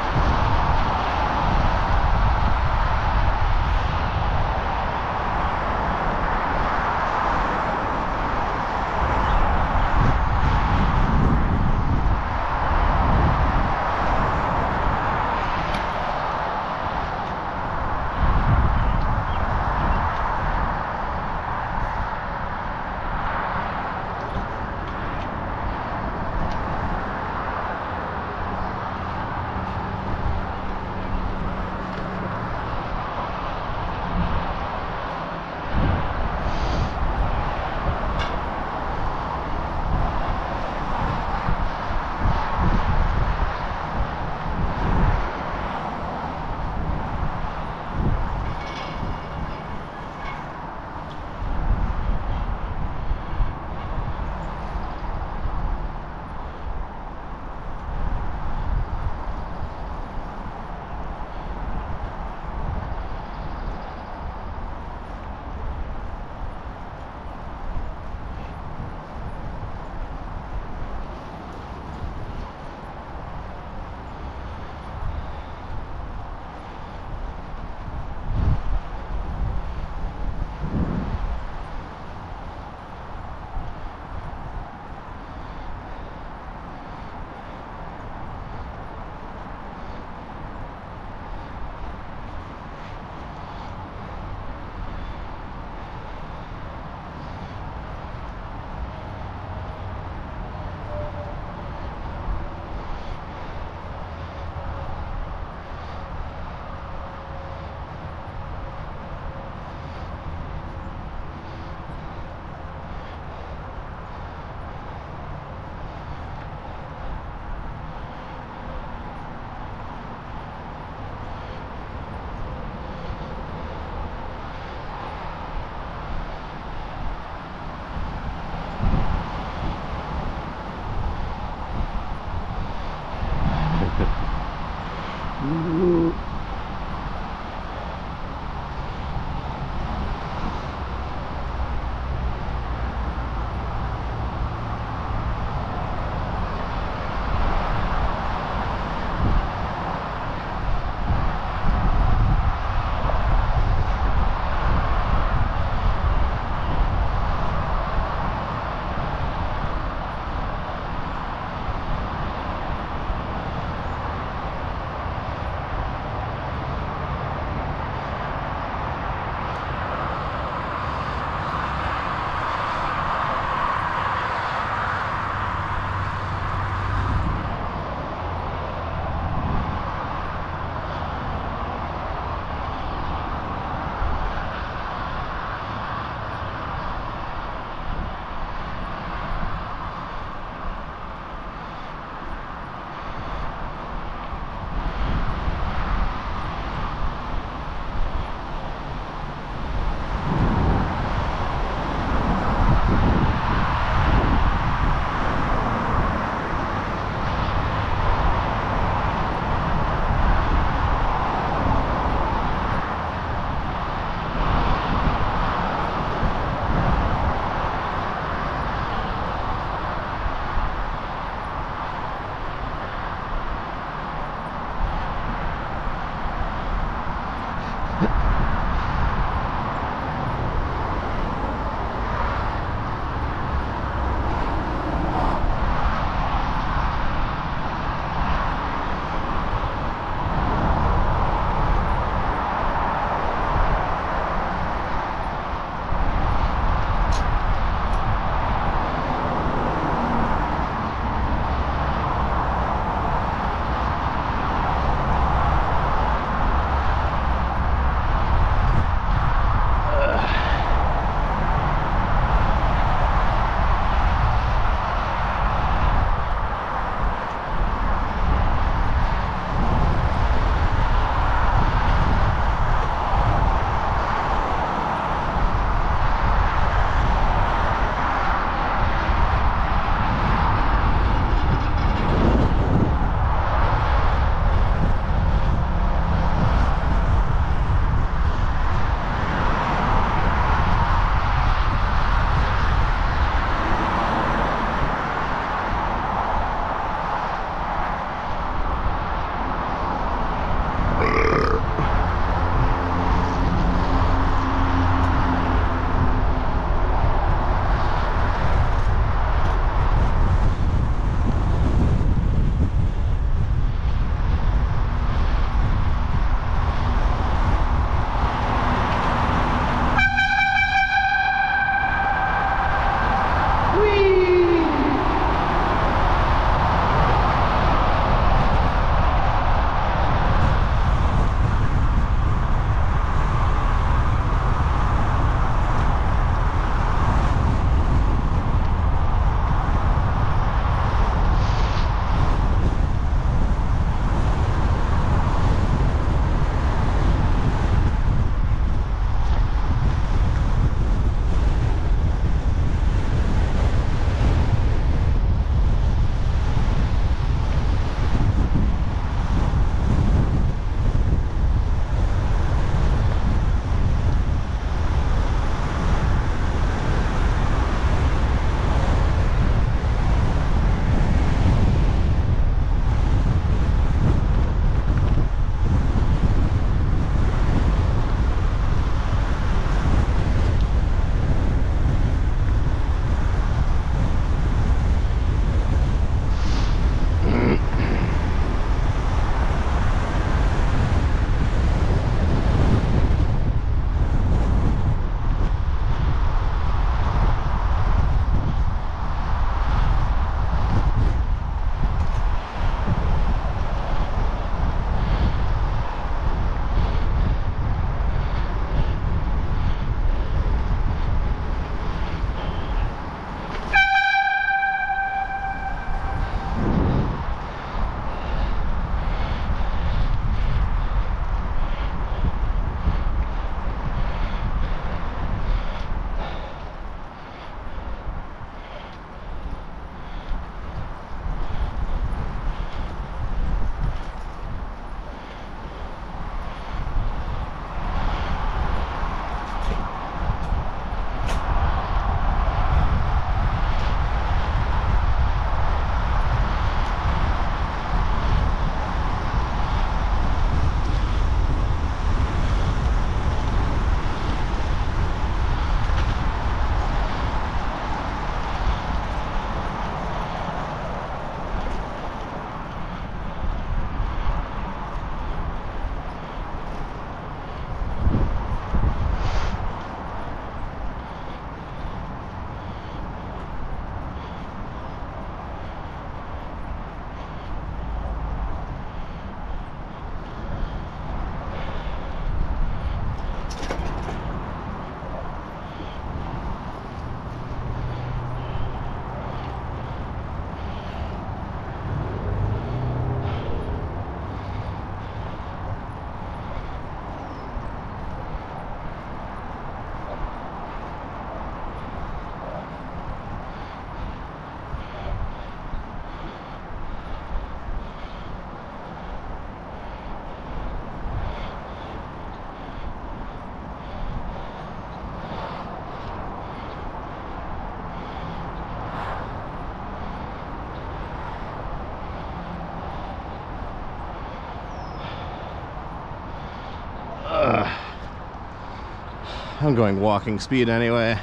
I'm going walking speed anyway.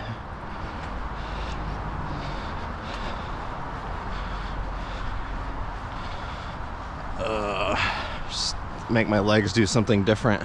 Uh, just make my legs do something different.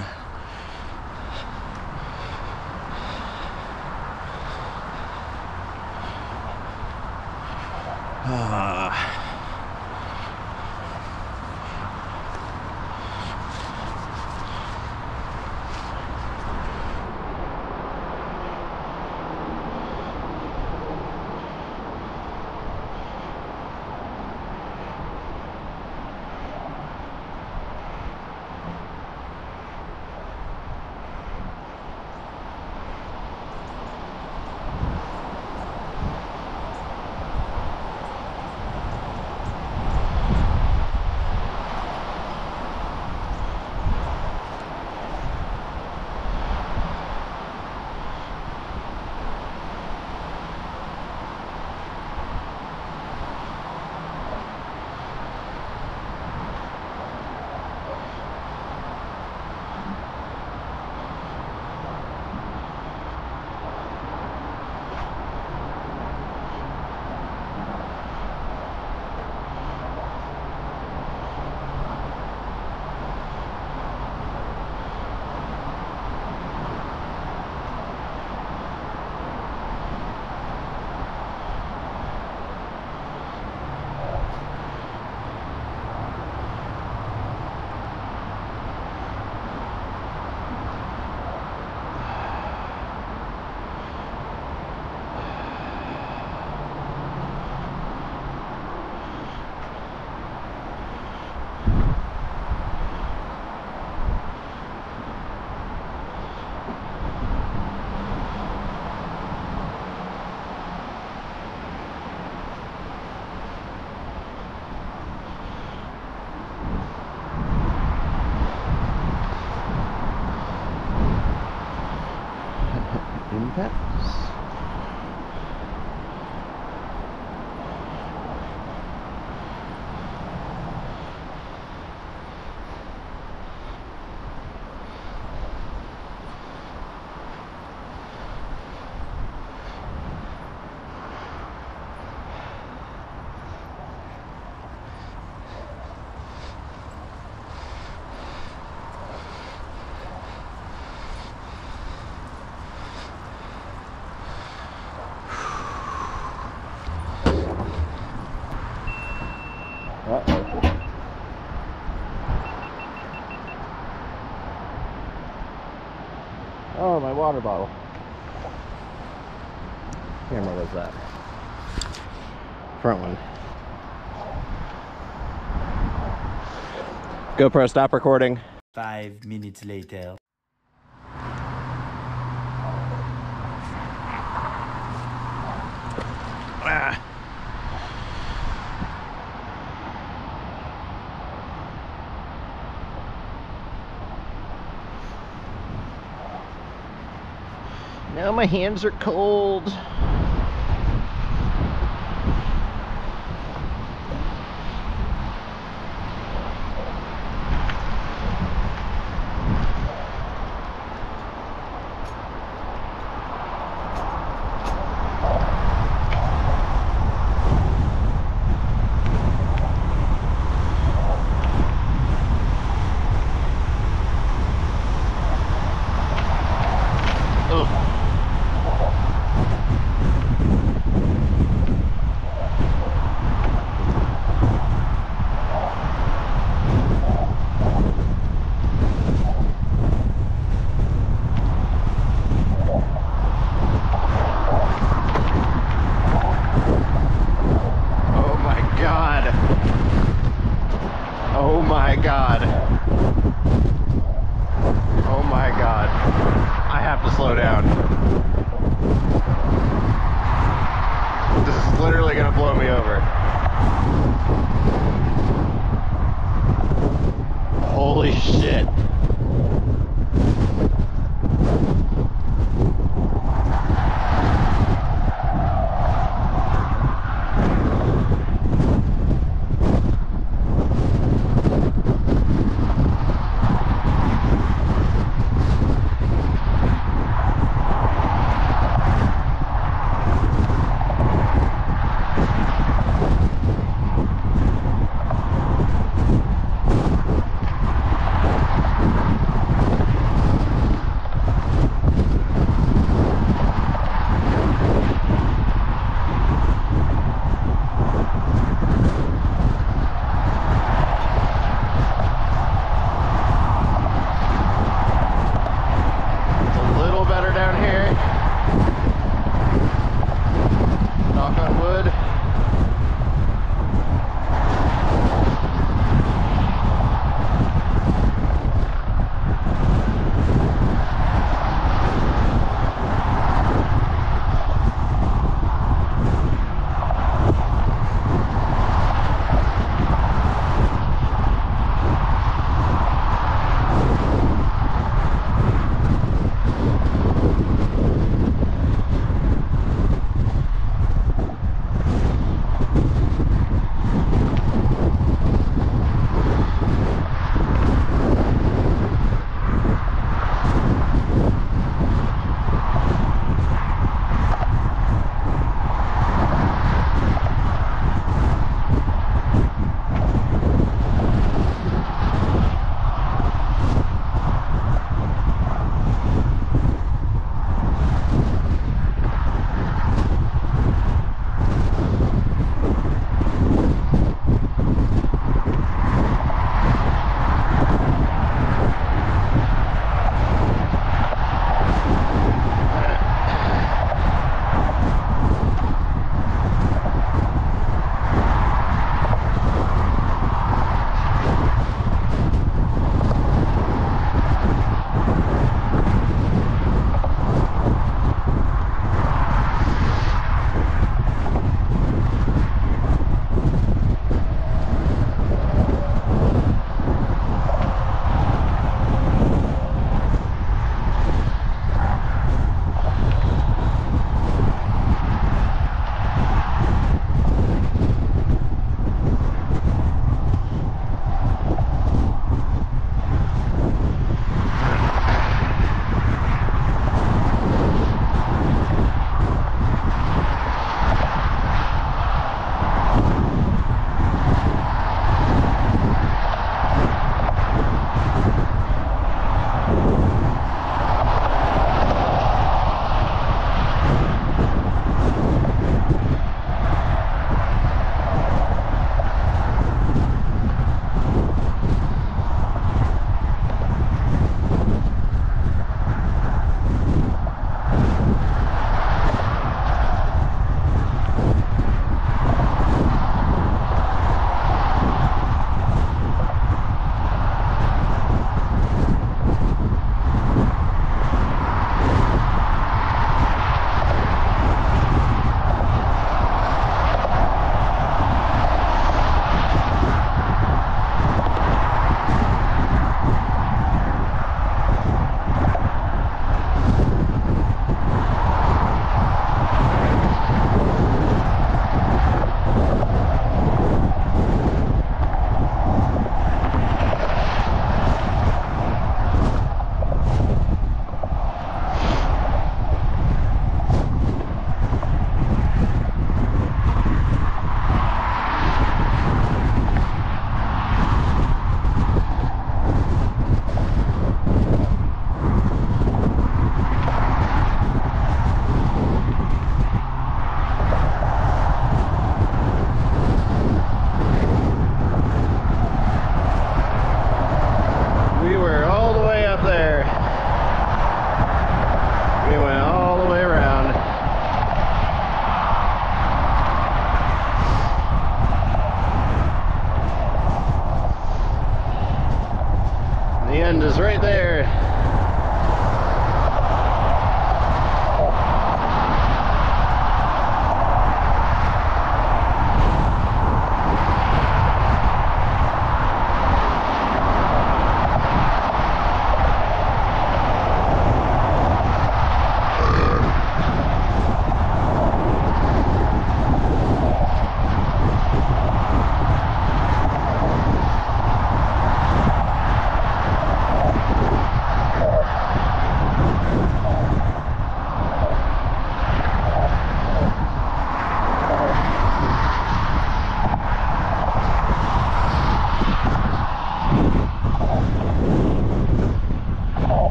Bottle. Camera was that. Front one. GoPro, stop recording. Five minutes later. My hands are cold.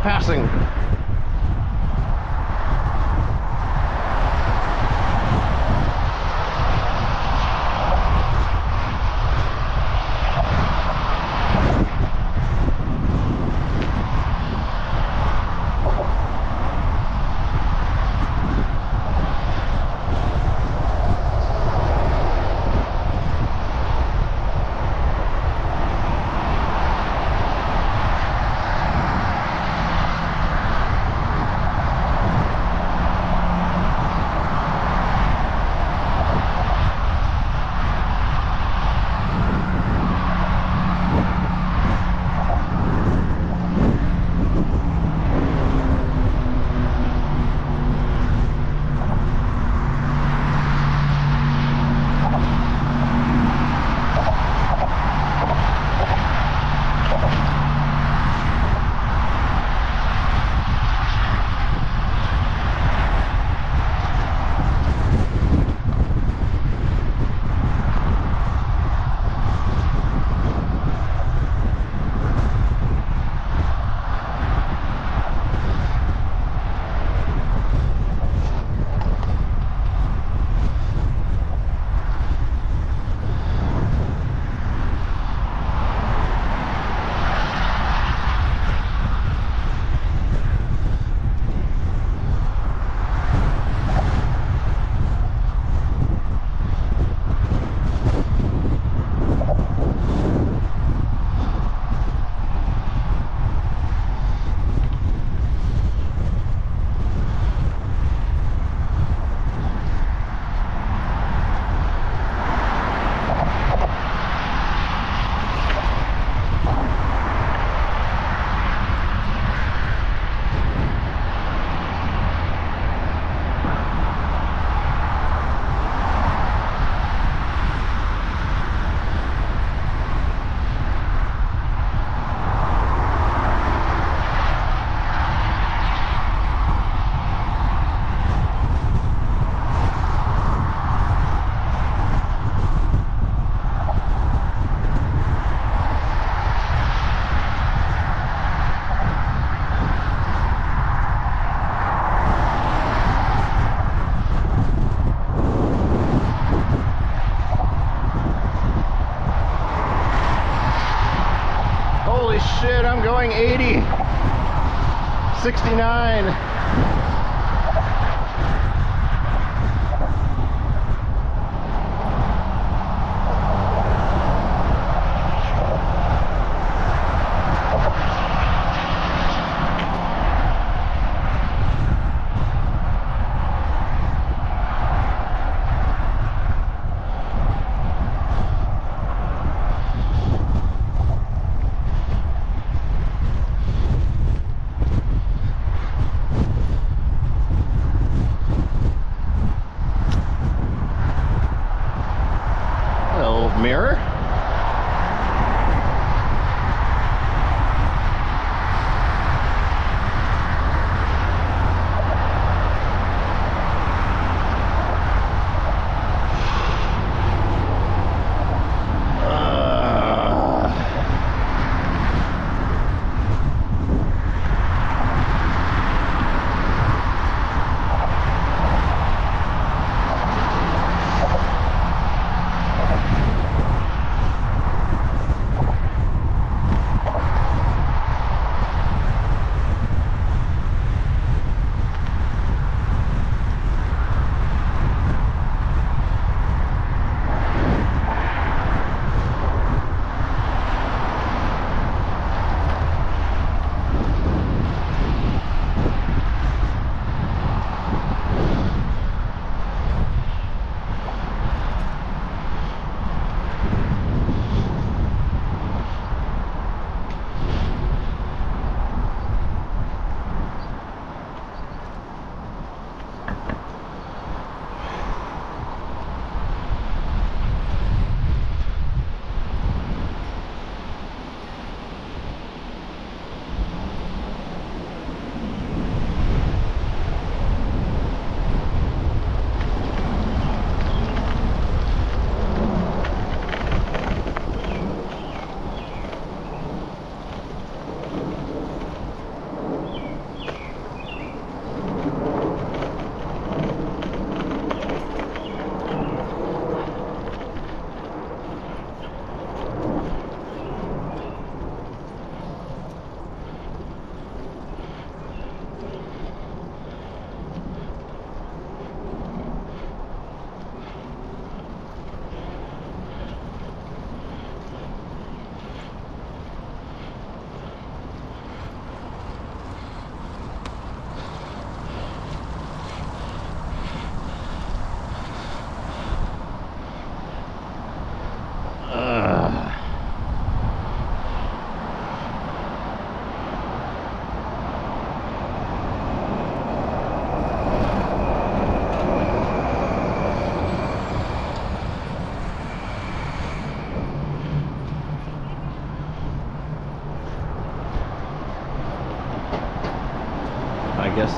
Passing.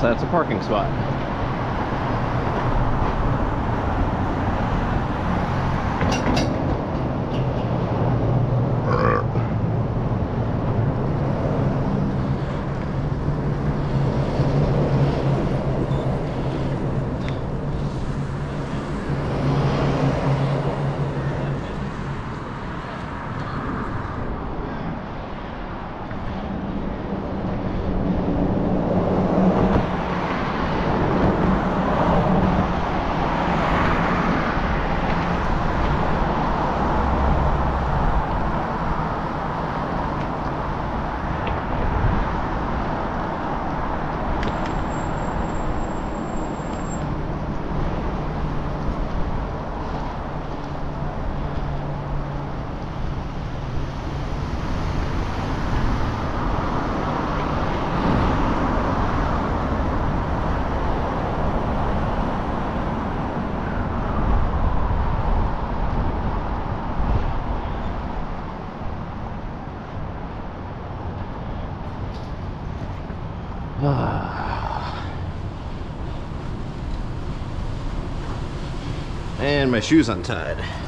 That's a parking spot. and my shoes untied.